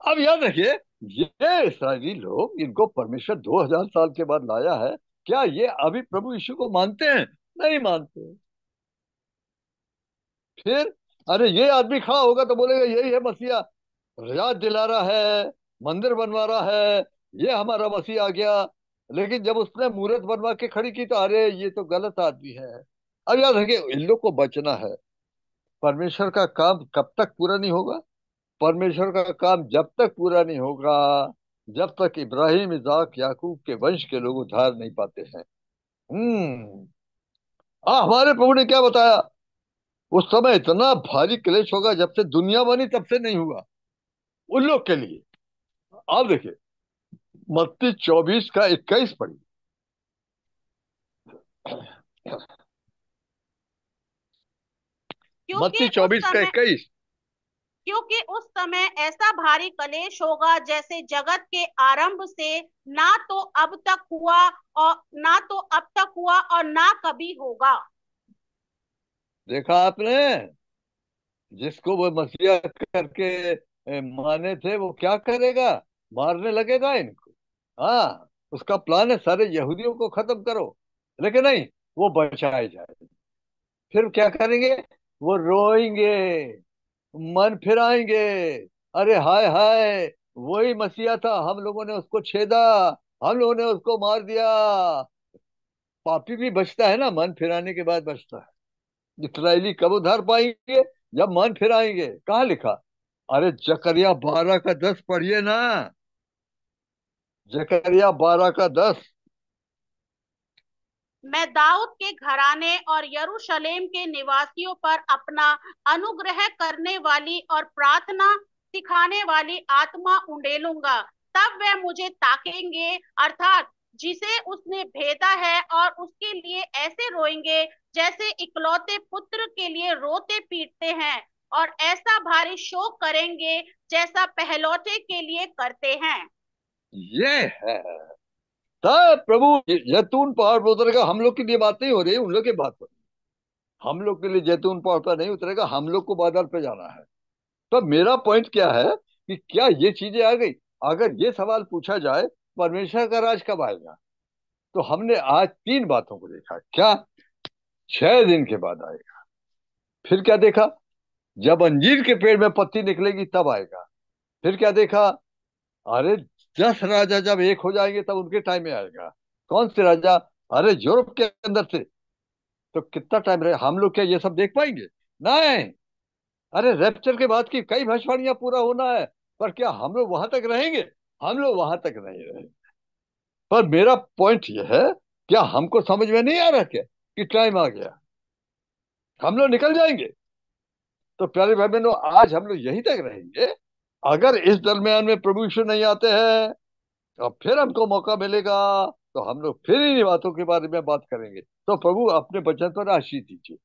अब याद रखिए, ये इसराइली लोग इनको परमेश्वर 2000 साल के बाद लाया है, क्या ये अभी प्रभु यीशु को मानते हैं? नहीं मानते। फिर, अरे ये आदमी खड़ा होगा तो बोलेगा, यही है मसीहा याद दिला रहा है, मंदिर बनवा रहा है, ये हमारा मसीह आ गया लेकिन जब उसने मूर्त बनवा के खड़ी की तो अरे, ये तो गलत आदमी है। अब याद रखिए, इन लोग को बचना है। परमेश्वर का काम कब तक पूरा नहीं होगा? परमेश्वर का काम जब तक पूरा नहीं होगा, जब तक इब्राहिम, इजाक, याकूब के वंश के लोग उधार नहीं पाते हैं। हम्म। आ, हमारे प्रभु ने क्या बताया? उस समय इतना भारी क्लेश होगा, जब से दुनिया बनी तब से नहीं हुआ। उन लोग के लिए। आप देखिए मत्ती चौबीस का इक्कीस पढ़ी मत्ती चौबीस का इक्कीस। क्योंकि उस समय ऐसा भारी कलेश होगा जैसे जगत के आरंभ से ना तो अब तक हुआ और ना तो अब तक हुआ और ना कभी होगा। देखा आपने? जिसको वो मसीहा करके माने थे वो क्या करेगा? मारने लगेगा इनको। हाँ उसका प्लान है सारे यहूदियों को खत्म करो, लेकिन नहीं, वो बचाए जाए। फिर क्या करेंगे? वो रोएँगे, मन फिराएँगे अरे हाय हाय, वही मसीहा था, हम लोगों ने उसको छेदा, हम लोगों ने उसको मार दिया। पापी भी बचता है ना, मन फिराने के बाद बचता है। इसराइली कब उधार पाएँगे? जब मन फिराएँगे कहा लिखा? अरे जकरिया बारह का दस पढ़िए ना। जकरिया बारह का दस। मैं दाऊद के घराने और यरूशलेम के निवासियों पर अपना अनुग्रह करने वाली और प्रार्थना सिखाने वाली आत्मा उंडेलूँगा तब वे मुझे ताकेंगे, अर्थात जिसे उसने भेदा है और उसके लिए ऐसे रोएँगे जैसे इकलौते पुत्र के लिए रोते पीटते हैं और ऐसा भारी शोक करेंगे जैसा पहलौटे के लिए करते हैं। ये है। तब प्रभु जैतून पहाड़ पर उतरेगा, हम लोग के लिए बात नहीं हो रही, उन लोग की बात रही हम लोग के लिए जैतून पहाड़ पर नहीं उतरेगा, हम लोग को बादल पे जाना है। तो मेरा पॉइंट क्या है कि क्या ये चीज़ें आ गई? अगर ये सवाल पूछा जाए, परमेश्वर का राज कब आएगा? तो हमने आज तीन बातों को देखा। क्या? छह दिन के बाद आएगा। फिर क्या देखा? जब अंजीर के पेड़ में पत्ती निकलेगी, तब आएगा। फिर क्या देखा? अरे दस राजा जब एक हो जाएँगे, तब उनके टाइम में आएगा। कौन से राजा? अरे, यूरोप के अंदर से। तो कितना टाइम रहे? हम लोग क्या ये सब देख पाएँगे? नहीं। अरे रेप्चर के बाद की कई भविष्यवाणियाँ पूरा होना है, पर क्या हम लोग वहाँ तक रहेंगे? हम लोग वहाँ तक नहीं रहेंगे पर मेरा पॉइंट यह है, क्या हमको समझ में नहीं आ रहा क्या कि टाइम आ गया? हम लोग निकल जाएँगे। तो प्यारे भाई बहनों आज हम लोग यहीं तक रहेंगे अगर इस दरमियान में प्रभु यीशु नहीं आते हैं तो फिर हमको मौका मिलेगा। तो हम लोग फिर इन बातों के बारे में बात करेंगे। तो प्रभु, अपने बचन पर आशीष दीजिए।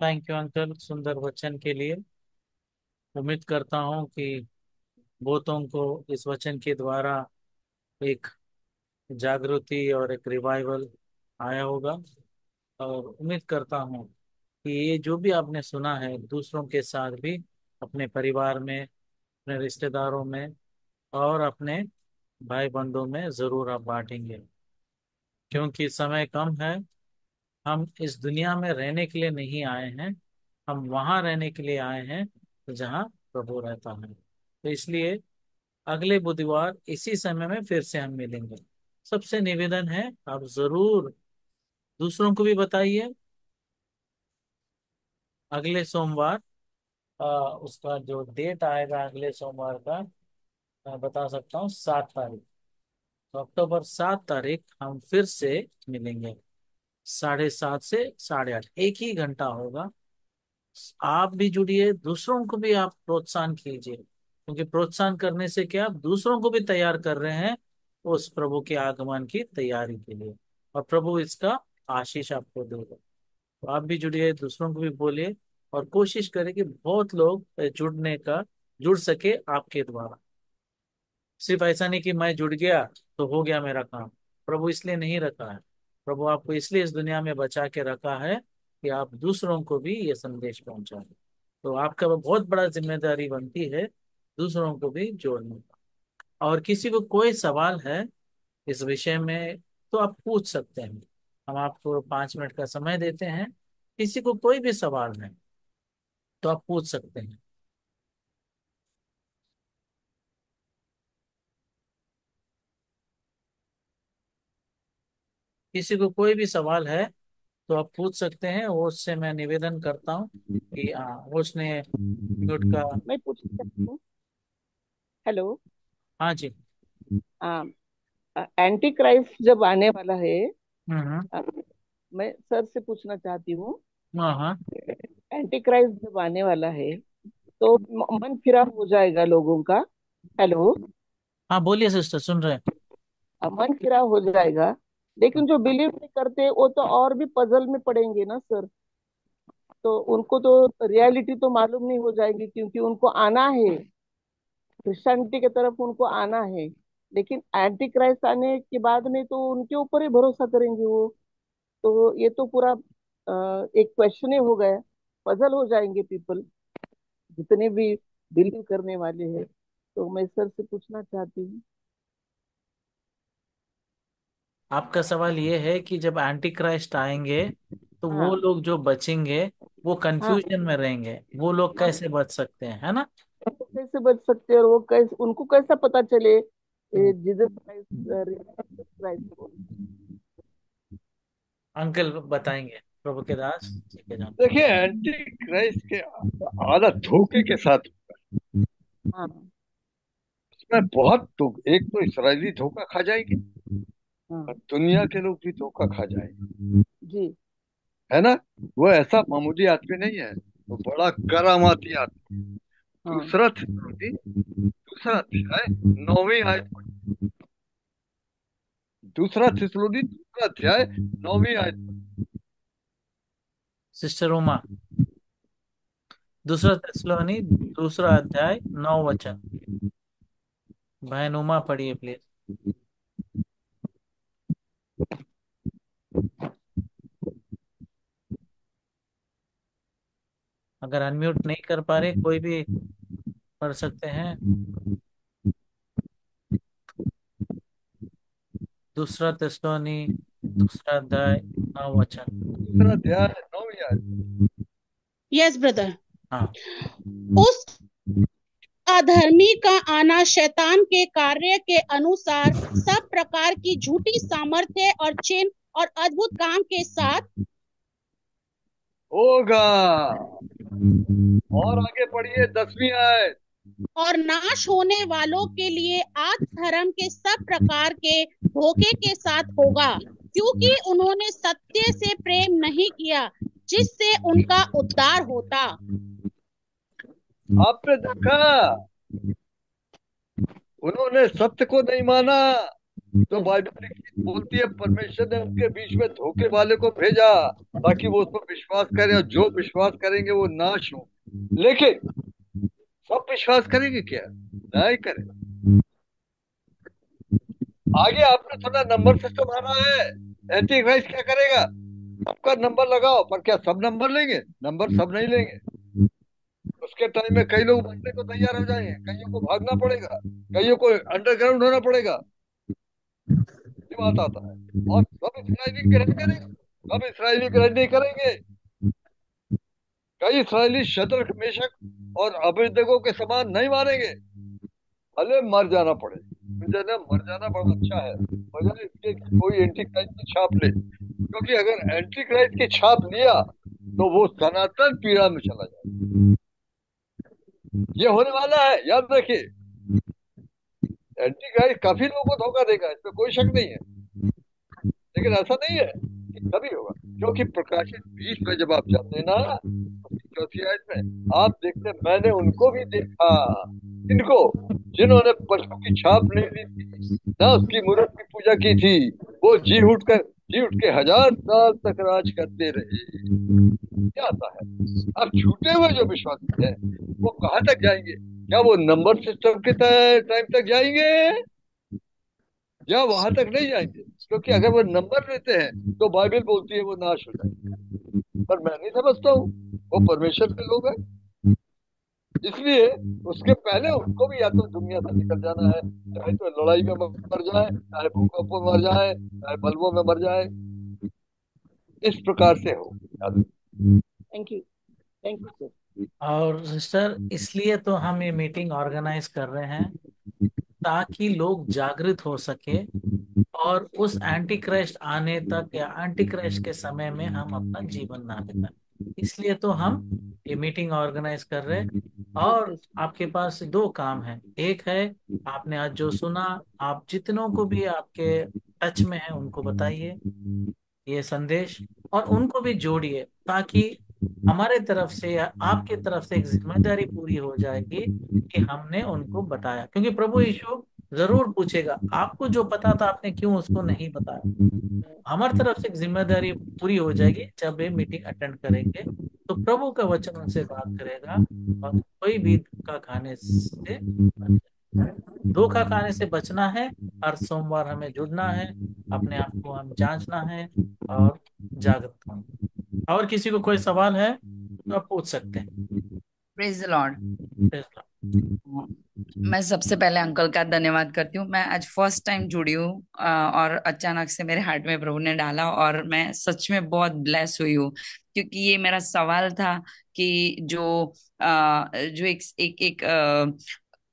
थैंक यू अंकल सुंदर वचन के लिए। उम्मीद करता हूँ कि बहुतों को इस वचन के द्वारा एक जागृति और एक रिवाइवल आया होगा। और उम्मीद करता हूँ कि ये जो भी आपने सुना है, दूसरों के साथ भी, अपने परिवार में, अपने रिश्तेदारों में और अपने भाई बंधुओं में ज़रूर आप बांटेंगे। क्योंकि समय कम है, हम इस दुनिया में रहने के लिए नहीं आए हैं, हम वहाँ रहने के लिए आए हैं जहाँ प्रभु रहता है। तो इसलिए अगले बुधवार इसी समय में फिर से हम मिलेंगे। सबसे निवेदन है, आप ज़रूर दूसरों को भी बताइए। अगले सोमवार उसका जो डेट आएगा अगले सोमवार का, मैं बता सकता हूँ, सात तारीख। तो अक्टूबर सात तारीख हम फिर से मिलेंगे। साढ़े सात से साढ़े आठ, एक ही घंटा होगा। आप भी जुड़िए, दूसरों को भी आप प्रोत्साहन कीजिए। क्योंकि प्रोत्साहन करने से क्या आप दूसरों को भी तैयार कर रहे हैं उस प्रभु के आगमन की तैयारी के लिए। और प्रभु इसका आशीष आपको देगा तो आप भी जुड़िए, दूसरों को भी बोलिए और कोशिश करें कि बहुत लोग जुड़ने का, जुड़ सके आपके द्वारा। सिर्फ़ ऐसा नहीं कि मैं जुड़ गया तो हो गया मेरा काम। प्रभु इसलिए नहीं रखा है। प्रभु आपको इसलिए इस दुनिया में बचा के रखा है कि आप दूसरों को भी ये संदेश पहुंचाएँ। तो आपका बहुत बड़ा ज़िम्मेदारी बनती है दूसरों को भी जोड़ने का। और किसी को कोई सवाल है इस विषय में तो आप पूछ सकते हैं। हम आपको पाँच मिनट का समय देते हैं। किसी को कोई भी सवाल है तो आप पूछ सकते हैं। किसी को कोई भी सवाल है तो आप पूछ सकते हैं। वो उससे मैं निवेदन करता हूँ कि हाँ उसने म्यूट का मैं पूछ सकती हूँ। हेलो। हाँ जी। हाँ एंटी क्राइस्ट जब आने वाला है हम्म हम्म, आ, मैं सर से पूछना चाहती हूँ। हाँ हाँ। एंटी क्राइस्ट जब आने वाला है तो म- मन फिराव हो जाएगा लोगों का। हेलो। हाँ बोलिए सिस्टर सुन रहे हैं। मन फिराव हो जाएगा। लेकिन जो बिलीव नहीं करते वो तो और भी पजल में पड़ेंगे ना सर तो उनको तो रियलिटी तो मालूम नहीं हो जाएगी क्योंकि उनको आना है। क्रिश्चियनिटी की तरफ़ उनको आना है। लेकिन एंटी क्राइस्ट आने के बाद में तो उनके ऊपर ही भरोसा करेंगे वो। तो ये तो पूरा एक क्वेश्चन ही हो गया। पजल हो जाएँगे पीपल जितने भी बिलीव करने वाले हैं। तो मैं सर से पूछना चाहती हूँ। आपका सवाल ये है कि जब एंटी क्राइस्ट आएँगे तो वो हाँ। लोग जो बचेंगे वो हाँ। कंफ्यूजन में रहेंगे। वो लोग हाँ। कैसे बच सकते हैं है ना? वो कैसे बच सकते हैं और वो कैसे उनको कैसा पता चले हम्म, जीसस क्राइस्ट अंकल बताएँगे प्रभु के दास ठीक है। जान देखिए एंटी क्राइस्ट के आधा धोखे के साथ हाँ। उसमें बहुत तो एक तो इसराइली धोखा खा जाएँगे हाँ। और दुनिया के लोग भी धोखा खा जाएँगे। जी। है ना? वो ऐसा मामूली आदमी नहीं है वो बड़ा करामाती आदमी हाँ। दूसरा थिस्सलुनी दूसरा अध्याय नौवीं आयत दूसरा थिस्सलुनी दूसरा अध्याय नौवीं आयत सिस्टर उमा। दूसरा तेसलोनी दूसरा अध्याय नौ वचन। बहन उमा पढ़िए प्लीज़ अगर अनम्यूट नहीं कर पा रहे कोई भी पढ़ सकते हैं। दूसरा तेसलोनी दूसरा अध्याय नौ वचन। दूसरा अध्याय नौवीं यस ब्रदर हाँ। उस अधर्मी का आना शैतान के कार्य के अनुसार सब प्रकार की झूठी सामर्थ्य और चिन्ह और अद्भुत काम के साथ होगा। और आगे पढ़िए दसवीं आयत। और नाश होने वालों के लिए आज धर्म के सब प्रकार के धोखे के साथ होगा, क्योंकि उन्होंने सत्य से प्रेम नहीं किया, जिससे उनका उद्धार होता। आपने देखा, उन्होंने सत्य को नहीं माना तो बाइबल बोलती है, परमेश्वर ने उनके बीच में धोखे वाले को भेजा, ताकि वो उस पर विश्वास करें और जो विश्वास करेंगे वो नाश हो। लेकिन सब विश्वास करेंगे क्या? नहीं करें आगे आपने थोड़ा नंबर सिस्टम आ रहा है। एंटी क्राइस्ट क्या करेगा? सबका नंबर लगाओ, पर क्या सब नंबर लेंगे? नंबर सब नहीं लेंगे। उसके टाइम में कई लोग मरने को तैयार हो जाएँगे। कईयों को भागना पड़ेगा। कईयों को अंडरग्राउंड होना पड़ेगा। ये बात आता है। और सब इसराइली ग्रहण करेंगे। सब इसराइली ग्रहण नहीं करेंगे। कई इसराइली शत्रक मेशक और अभिदेगों के समान नहीं मारेंगे भले मर जाना पड़े। मुझे मर जाना बड़ा अच्छा है। इसके कोई एंटी क्राइस्ट की छाप ले। क्योंकि अगर एंटी क्राइस्ट की छाप लिया तो वो सनातन पीड़ा में चला जाए ये होने वाला है। याद रखिए। एंटी क्राइस्ट काफ़ी लोगों को धोखा देगा। इसमें कोई शक नहीं है। लेकिन ऐसा नहीं है कि कभी होगा। क्योंकि प्रकाशित बीस में जब आप जाते हैं ना, चौथी आयत में, आप देखते मैंने उनको भी देखा। इनको, जिन्होंने पशु की छाप नहीं ली थी, ना उसकी मूर्त की पूजा की थी, वो जी उठ कर जी उठ के हज़ार साल तक राज करते रहे। क्या आता है? अब छूटे हुए जो विश्वासी है, वो कहाँ तक जाएँगे? क्या वो नंबर सिस्टम के टाइम तक जाएँगे? या वहाँ तक नहीं जाएँगे? क्योंकि अगर वो नंबर लेते हैं तो बाइबल बोलती है वो नाश हो जाएँगे। पर मैं नहीं समझता हूँ वो परमेश्वर के लोग हैं। इसलिए उसके पहले उनको भी या तो दुनिया से निकल जाना है चाहे तो लड़ाई में मर जाए चाहे भूकंप में मर जाए चाहे बल्बों में मर जाए। इस प्रकार से हो। Thank you thank you sir और सिस्टर इसलिए तो हम ये मीटिंग ऑर्गेनाइज कर रहे हैं ताकि लोग जागृत हो सके और उस एंटी क्राइस्ट आने तक या एंटी क्राइस्ट के समय में हम अपना जीवन ना बिताए। इसलिए तो हम ये मीटिंग ऑर्गेनाइज कर रहे हैं। और आपके पास दो काम है। एक है, आपने आज जो सुना, आप जितनों को भी आपके टच में है, उनको बताइए, ये संदेश, और उनको भी जोड़िए ताकि हमारे तरफ़ से आपके तरफ़ से एक ज़िम्मेदारी पूरी हो जाएगी कि हमने उनको बताया। क्योंकि प्रभु यीशु ज़रूर पूछेगा, आपको जो पता था आपने क्यों उसको नहीं बताया? हमारी तरफ़ से एक ज़िम्मेदारी पूरी हो जाएगी जब ये मीटिंग अटेंड करेंगे तो प्रभु का वचन उनसे बात करेगा और कोई भी धोखा खाने से धोखा खाने से बचना है हर सोमवार हमें जुड़ना है अपने आप को हम जांचना है और जागृत होना और किसी को कोई सवाल है तो आप पूछ सकते हैं। प्रेज लॉर्ड मैं सबसे पहले अंकल का धन्यवाद करती हूँ। मैं आज फ़र्स्ट टाइम जुड़ी हूँ और अचानक से मेरे हार्ट में प्रभु ने डाला और मैं सच में बहुत ब्लेस हुई हूँ। क्योंकि ये मेरा सवाल था कि जो आ, जो एक एक एक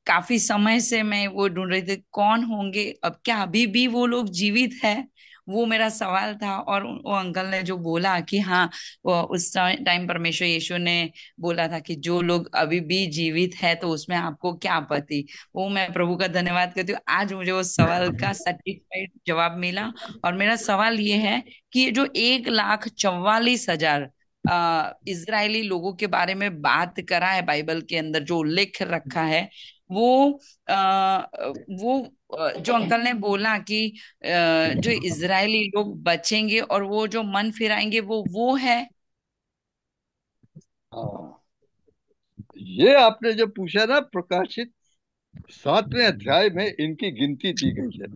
काफ़ी समय से मैं वो ढूंढ रही थी कौन होंगे अब क्या अभी भी वो लोग जीवित है? वो मेरा सवाल था और वो अंकल ने जो बोला कि हाँ वो उस टाइम परमेश्वर यीशु ने बोला था कि जो लोग अभी भी जीवित है तो उसमें आपको क्या आपत्ति वो मैं प्रभु का धन्यवाद करती हूँ। आज मुझे वो सवाल का [laughs] सर्टिफाइड जवाब मिला और मेरा सवाल ये है कि जो एक लाख चौवालीस हज़ार इसराइली लोगों के बारे में बात करा है बाइबल के अंदर जो उल्लेख रखा है वो आ, वो जो अंकल ने बोला कि जो इजरायली लोग बचेंगे और वो जो मन फिराएँगे वो वो है? हाँ। ये आपने जो पूछा ना प्रकाशित सातवें अध्याय में इनकी गिनती दी गई है।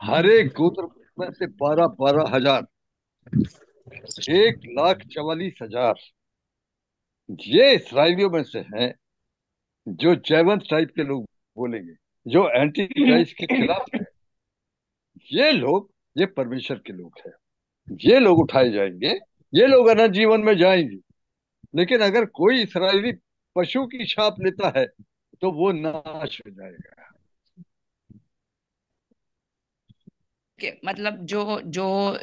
हर एक गोत्र में से बारह बारह हज़ार। एक लाख चवालीस हज़ार। ये इसराइलियों में से हैं। जो जैवंत टाइप के लोग बोलेंगे जो एंटी क्राइस्ट के खिलाफ है ये लोग ये परमेश्वर के लोग हैं। ये लोग उठाए जाएँगे ये लोग अनंत जीवन में जाएँगे। लेकिन अगर कोई इसराइली पशु की छाप लेता है तो वो नाश हो जाएगा। के मतलब जो जो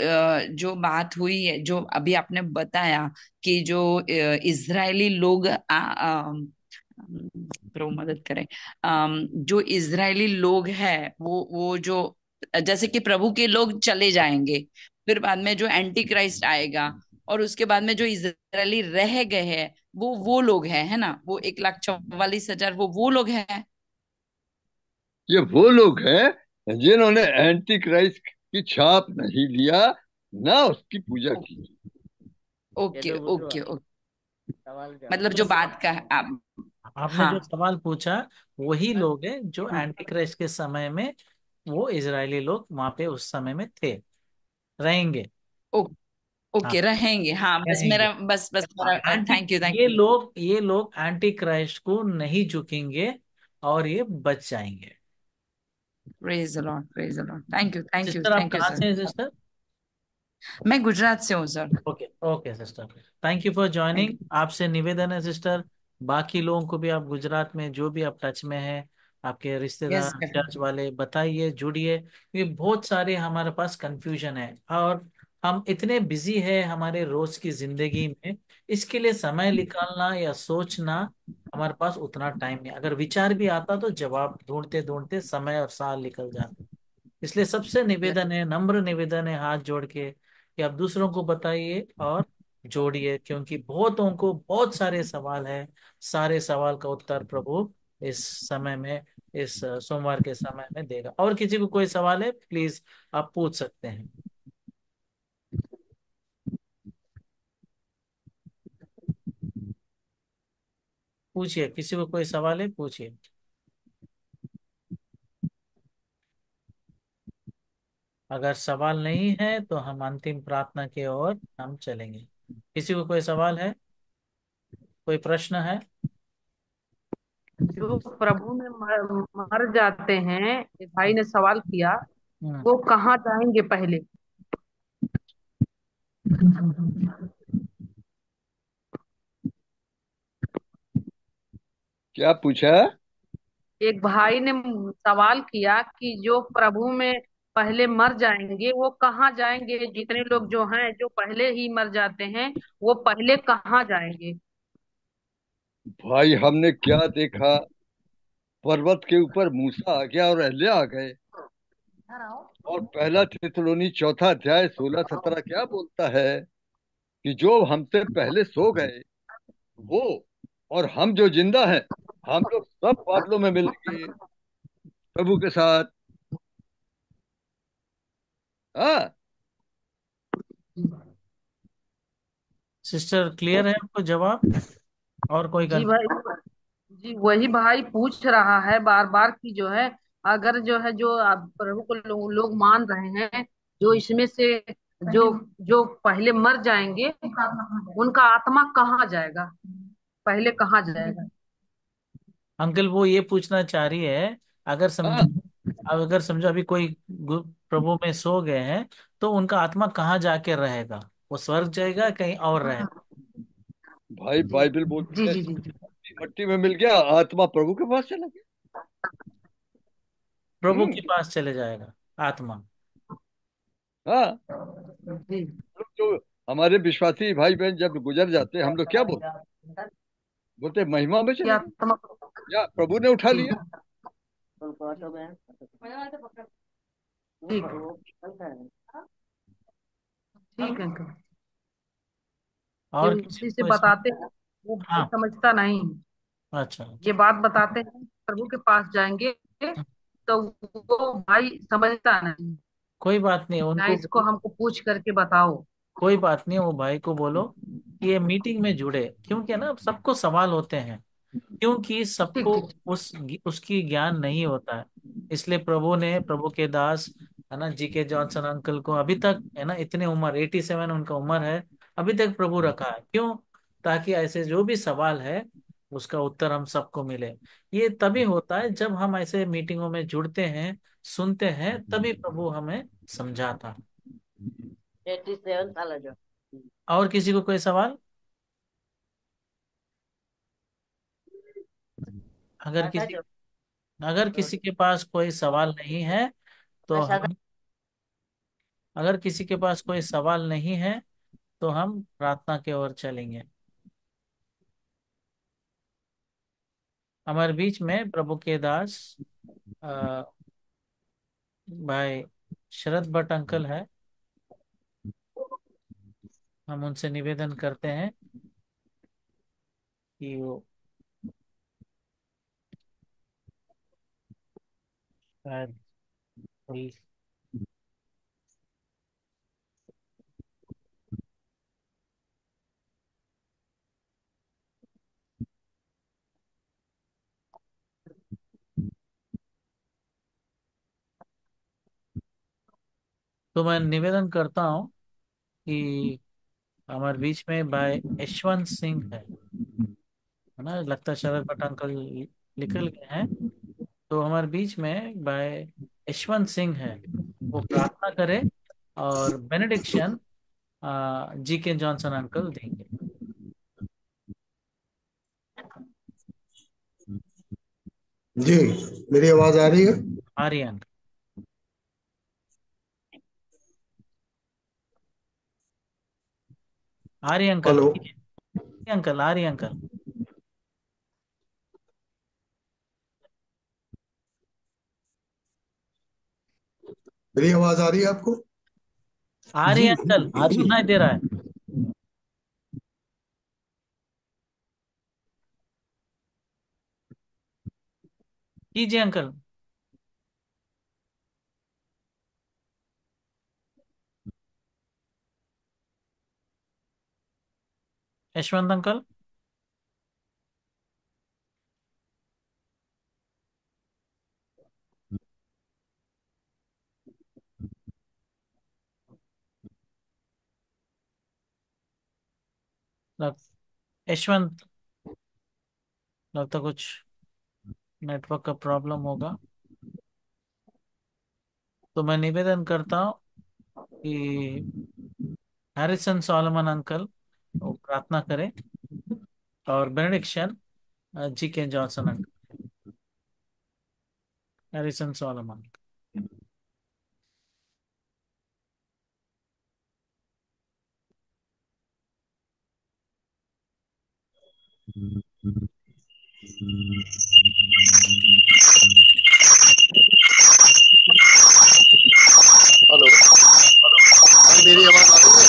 जो बात हुई है जो अभी आपने बताया कि जो इजरायली लोग आ, आ, प्रभु मदद करें। जो इजरायली लोग हैं वो वो जो जैसे कि प्रभु के लोग चले जाएँगे फिर बाद में जो एंटी क्राइस्ट आएगा और उसके बाद में जो इजरायली रह गए हैं वो वो लोग हैं है ना? वो एक लाख चौवालीस हज़ार वो वो लोग हैं। ये वो लोग हैं जिन्होंने एंटी क्राइस्ट की छाप नहीं लिया ना उसकी पूजा की। Okay okay okay. मतलब जो बात का आप आपने हाँ. जो सवाल पूछा वही लोग हैं जो एंटी क्राइस्ट के समय में वो इजरायली लोग वहाँ पे उस समय में थे। रहेंगे। ओ, ओके हाँ, रहेंगे। हाँ बस रहेंगे। मेरा बस बस मेरा एंटी थैंक यू थैंक ये लोग ये लोग एंटी क्राइस्ट को नहीं झुकेंगे और ये बच जाएँगे। Praise the lord praise the lord thank you thank you thank you sister? मैं गुजरात से हूँ sir okay okay sister. Thank you for joining आपसे निवेदन है सिस्टर। बाकी लोगों को भी आप गुजरात में जो भी आप टच में है आपके रिश्तेदार yes, चर्च वाले बताइए जुड़िए क्योंकि बहुत सारे हमारे पास कंफ्यूजन है और हम इतने बिज़ी है हमारे रोज की ज़िंदगी में इसके लिए समय निकालना या सोचना हमारे पास उतना टाइम नहीं अगर विचार भी आता तो जवाब ढूंढते ढूंढते समय और साल निकल जाते इसलिए सबसे निवेदन है नम्र निवेदन है हाथ जोड़ के कि आप दूसरों को बताइए और जोड़िए क्योंकि बहुतों को बहुत सारे सवाल है। सारे सवाल का उत्तर प्रभु इस समय में इस सोमवार के समय में देगा। और किसी को कोई सवाल है प्लीज़ आप पूछ सकते हैं। पूछिए किसी को कोई सवाल है पूछिए। अगर सवाल नहीं है तो हम अंतिम प्रार्थना की ओर हम चलेंगे। किसी को कोई सवाल है? कोई प्रश्न है? जो प्रभु में मर, मर जाते हैं भाई ने सवाल किया हम्म, वो कहाँ जाएँगे पहले? क्या पूछा? एक भाई ने सवाल किया कि जो प्रभु में पहले मर जाएँगे, वो कहाँ जाएँगे? जितने लोग जो हैं, जो पहले ही मर जाते हैं, वो पहले कहाँ जाएँगे? भाई, हमने क्या देखा? पर्वत के ऊपर मूसा आ गया और एलिया आ गए। और पहला थिसलोनी चौथा अध्याय सोलह सत्रह क्या बोलता है? कि जो हमसे पहले सो गए, वो और हम जो ज़िंदा हैं, हम लोग सब बादलों में मिलेंगे प्रभु के साथ। हाँ। सिस्टर क्लियर है आपको जवाब? और कोई जी भाई जी वही भाई पूछ रहा है बार बार कि जो है अगर जो है जो आप प्रभु को लो, लोग मान रहे हैं जो इसमें से जो जो पहले मर जाएँगे उनका आत्मा कहाँ जाएगा? पहले कहाँ जाएगा? अंकल वो ये पूछना चाह रही है अगर समझो हाँ अगर समझो अभी कोई प्रभु में सो गए हैं तो उनका आत्मा कहाँ जाके रहेगा? वो स्वर्ग जाएगा कहीं और रहेगा? भाई जी बाइबल बोलती जी है जी जी जी। मट्टी में मिल गया आत्मा प्रभु के पास चला गया। प्रभु हम्म। के पास चले जाएगा आत्मा। हाँ। जी। जो हमारे विश्वासी भाई बहन जब गुजर जाते हैं हम लोग क्या बोलते बोलते महिमा में चले या प्रभु ने उठा लिया। [laughs] ठीक ठीक है अंकल। और किसी से बताते हैं। वो हाँ। समझता नहीं। अच्छा ये बात बताते हैं प्रभु के पास जाएँगे तो वो भाई समझता नहीं। कोई बात नहीं ना उनको इसको हमको पूछ करके बताओ। कोई बात नहीं वो भाई को बोलो कि ये मीटिंग में जुड़े। क्योंकि ना सबको सवाल होते हैं। क्योंकि सबको उस उसकी ज्ञान नहीं होता। है इसलिए प्रभु ने प्रभु के दास है ना जी के जॉनसन अंकल को अभी तक है ना इतने उम्र एटी सेवन उनका उम्र है अभी तक प्रभु रखा है। क्यों? ताकि ऐसे जो भी सवाल है उसका उत्तर हम सबको मिले। ये तभी होता है जब हम ऐसे मीटिंगों में जुड़ते हैं सुनते हैं तभी प्रभु हमें समझाता। और किसी को कोई सवाल? अगर किसी अगर किसी के पास कोई सवाल नहीं है तो हम अगर किसी के पास कोई सवाल नहीं है तो हम प्रार्थना की ओर चलेंगे। हमारे बीच में प्रभु के दास भाई शरद भट्ट अंकल है। हम उनसे निवेदन करते हैं कि वो शायद तो मैं निवेदन करता हूँ कि हमारे बीच में भाई यशवंत सिंह है है ना? लगता है शरद भट्ट अंकल निकल गए हैं। तो हमारे बीच में भाई यशवंत सिंह है। वो प्रार्थना करे और बेनेडिक्शन जी के जॉनसन अंकल देंगे। जी मेरी आवाज़ आ रही है? आर्यन आर्य अंकल आ रही uncle hello uncle uncle Arya uncle मेरी आवाज़ आ रही है आपको? आ रही है, अंकल। सुनाई दे रहा है। कीजिए, अंकल। यशवंत अंकल? यशवंत लगता कुछ नेटवर्क का प्रॉब्लम होगा। तो मैं निवेदन करता हूँ कि हैरिसन सोलमन अंकल वो प्रार्थना करें और बेनेडिक्शन जी के Johnson uncle Harrison Solomon hello हाँ, मेरी आवाज़ आ रही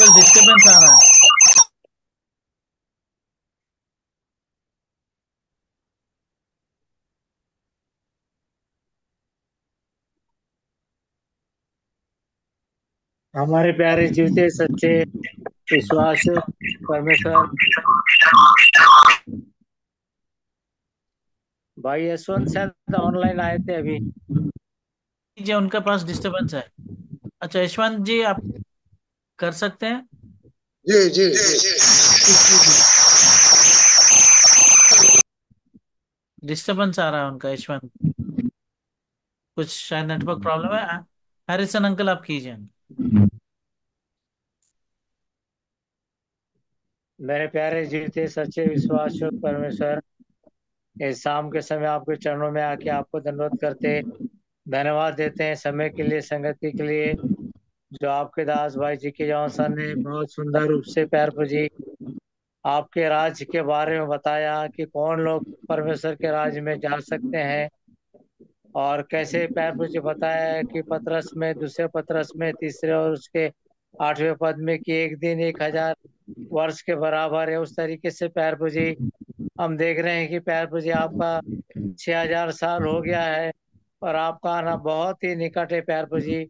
है डिस्टर्बेंस आ रहा है हमारे प्यारे जीवते सच्चे विश्वास परमेश्वर। भाई यशवंत शायद ऑनलाइन आए थे अभी। जी उनके पास डिस्टरबेंस है। अच्छा यशवंत जी आप कर सकते हैं? जी जी। डिस्टरबेंस आ रहा है उनका यशवंत। कुछ शायद नेटवर्क प्रॉब्लम है। हैरिसन अंकल आप कीजिए। मेरे प्यारे जीवते सच्चे विश्वास परमेश्वर, इस शाम के समय आपके चरणों में आके आपको धन्यवाद करते, धन्यवाद देते हैं समय के लिए, संगति के लिए, जो आपके दास भाई जी के जॉनसन ने बहुत सुंदर रूप से प्यार पूजी, आपके राज्य के बारे में बताया कि कौन लोग परमेश्वर के राज्य में जा सकते हैं और कैसे पैर पूजी बताया कि पत्रस में, दूसरे पत्रस में, तीसरे और उसके आठवें पद में कि एक दिन एक हज़ार वर्ष के बराबर है। उस तरीके से पैर पूजी हम देख रहे हैं कि पैर पूजी आपका छह हज़ार साल हो गया है और आपका आना बहुत ही निकट है पैर पूजी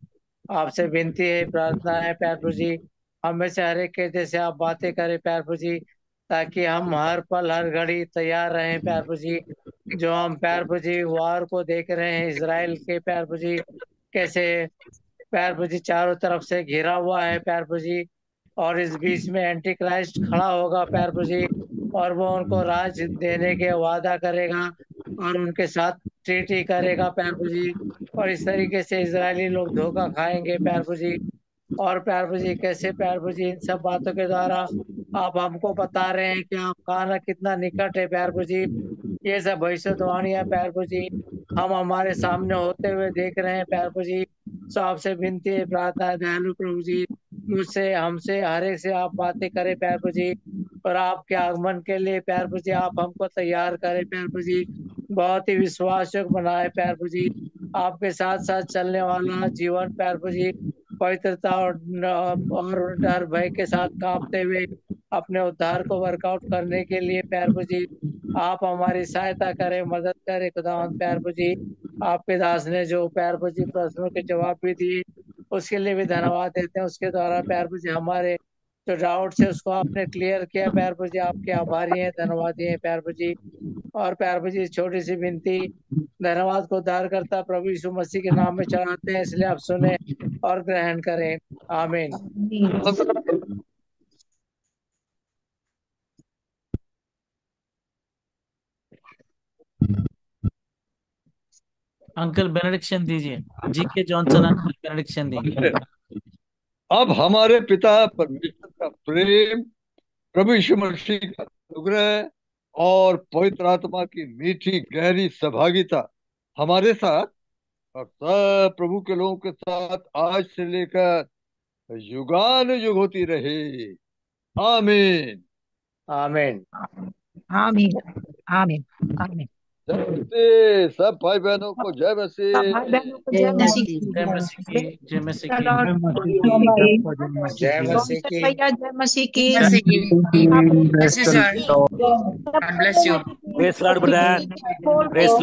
आपसे विनती है, प्रार्थना है पैर पूजी हमें से हर एक के जैसे आप बातें करें पैर पूजी ताकि हम हर पल हर घड़ी तैयार रहें प्यार पूजी जो हम प्यार पूजी वार को देख रहे हैं इसराइल के प्यार पूजी कैसे प्यार पूजी चारों तरफ़ से घिरा हुआ है प्यार पूजी और इस बीच में एंटी क्राइस्ट खड़ा होगा प्यार पूजी और वो उनको राज देने के वादा करेगा और उनके साथ ट्रीटी करेगा प्यार पूजी और इस तरीके से इसराइली लोग धोखा खाएँगे प्यार पूजी और प्यार पूजी कैसे प्यार पूजी इन सब बातों के द्वारा आप हमको बता रहे हैं कि आपका आना कितना निकट है प्यार पूजी ये सब भविष्यवाणी है प्यार पूजी हम हमारे सामने होते हुए देख रहे हैं प्यार पूजी सो आपसे विनती है, प्रार्थना दयालु प्रभु जी, मुझसे, हमसे, हर एक से आप बातें करें प्यार पूजी और आपके आगमन के लिए प्यार पूजी आप हमको तैयार करें प्यार पूजी बहुत ही विश्वासक बनाए प्यार पूजी आपके साथ साथ चलने वाला जीवन प्यार पूजी पवित्रता और डर, भय के साथ कांपते हुए अपने उद्धार को वर्कआउट करने के लिए, प्यार पूजी आप हमारी सहायता करें, मदद करें। खुदावन प्यार पूजी आपके दास ने जो प्यार पूजी प्रश्नों के जवाब भी दिए, उसके लिए भी धन्यवाद देते हैं। उसके द्वारा प्यार पूजी हमारे जो डाउट है, उसको आपने क्लियर किया। प्यार पूजी आपके आभारी हैं, धन्यवाद हैं, प्यार पूजी और प्यार पूजी छोटी सी विनती, धन्यवाद को उद्धार करता प्रभु यीशु मसीह के नाम में चढ़ाते हैं, इसलिए आप सुने और ग्रहण करें। आमीन। अंकल बेनेडिक्शन दीजिए। जी के जॉनसन अंकल बेनेडिक्शन दीजिए। अब हमारे पिता परमेश्वर का प्रेम प्रभु यीशु मसीह का अनुग्रह और पवित्र आत्मा की मीठी गहरी सहभागिता हमारे साथ और सब प्रभु के लोगों के साथ आज से लेकर युगान युग होती रहे। आमीन। आमीन। आमीन। आमीन। आमीन। सब भाई बहनों को जय मसीह भाई बहनों को जय मसीह जय मसीह की जय मसीह की जय मसीह की भैया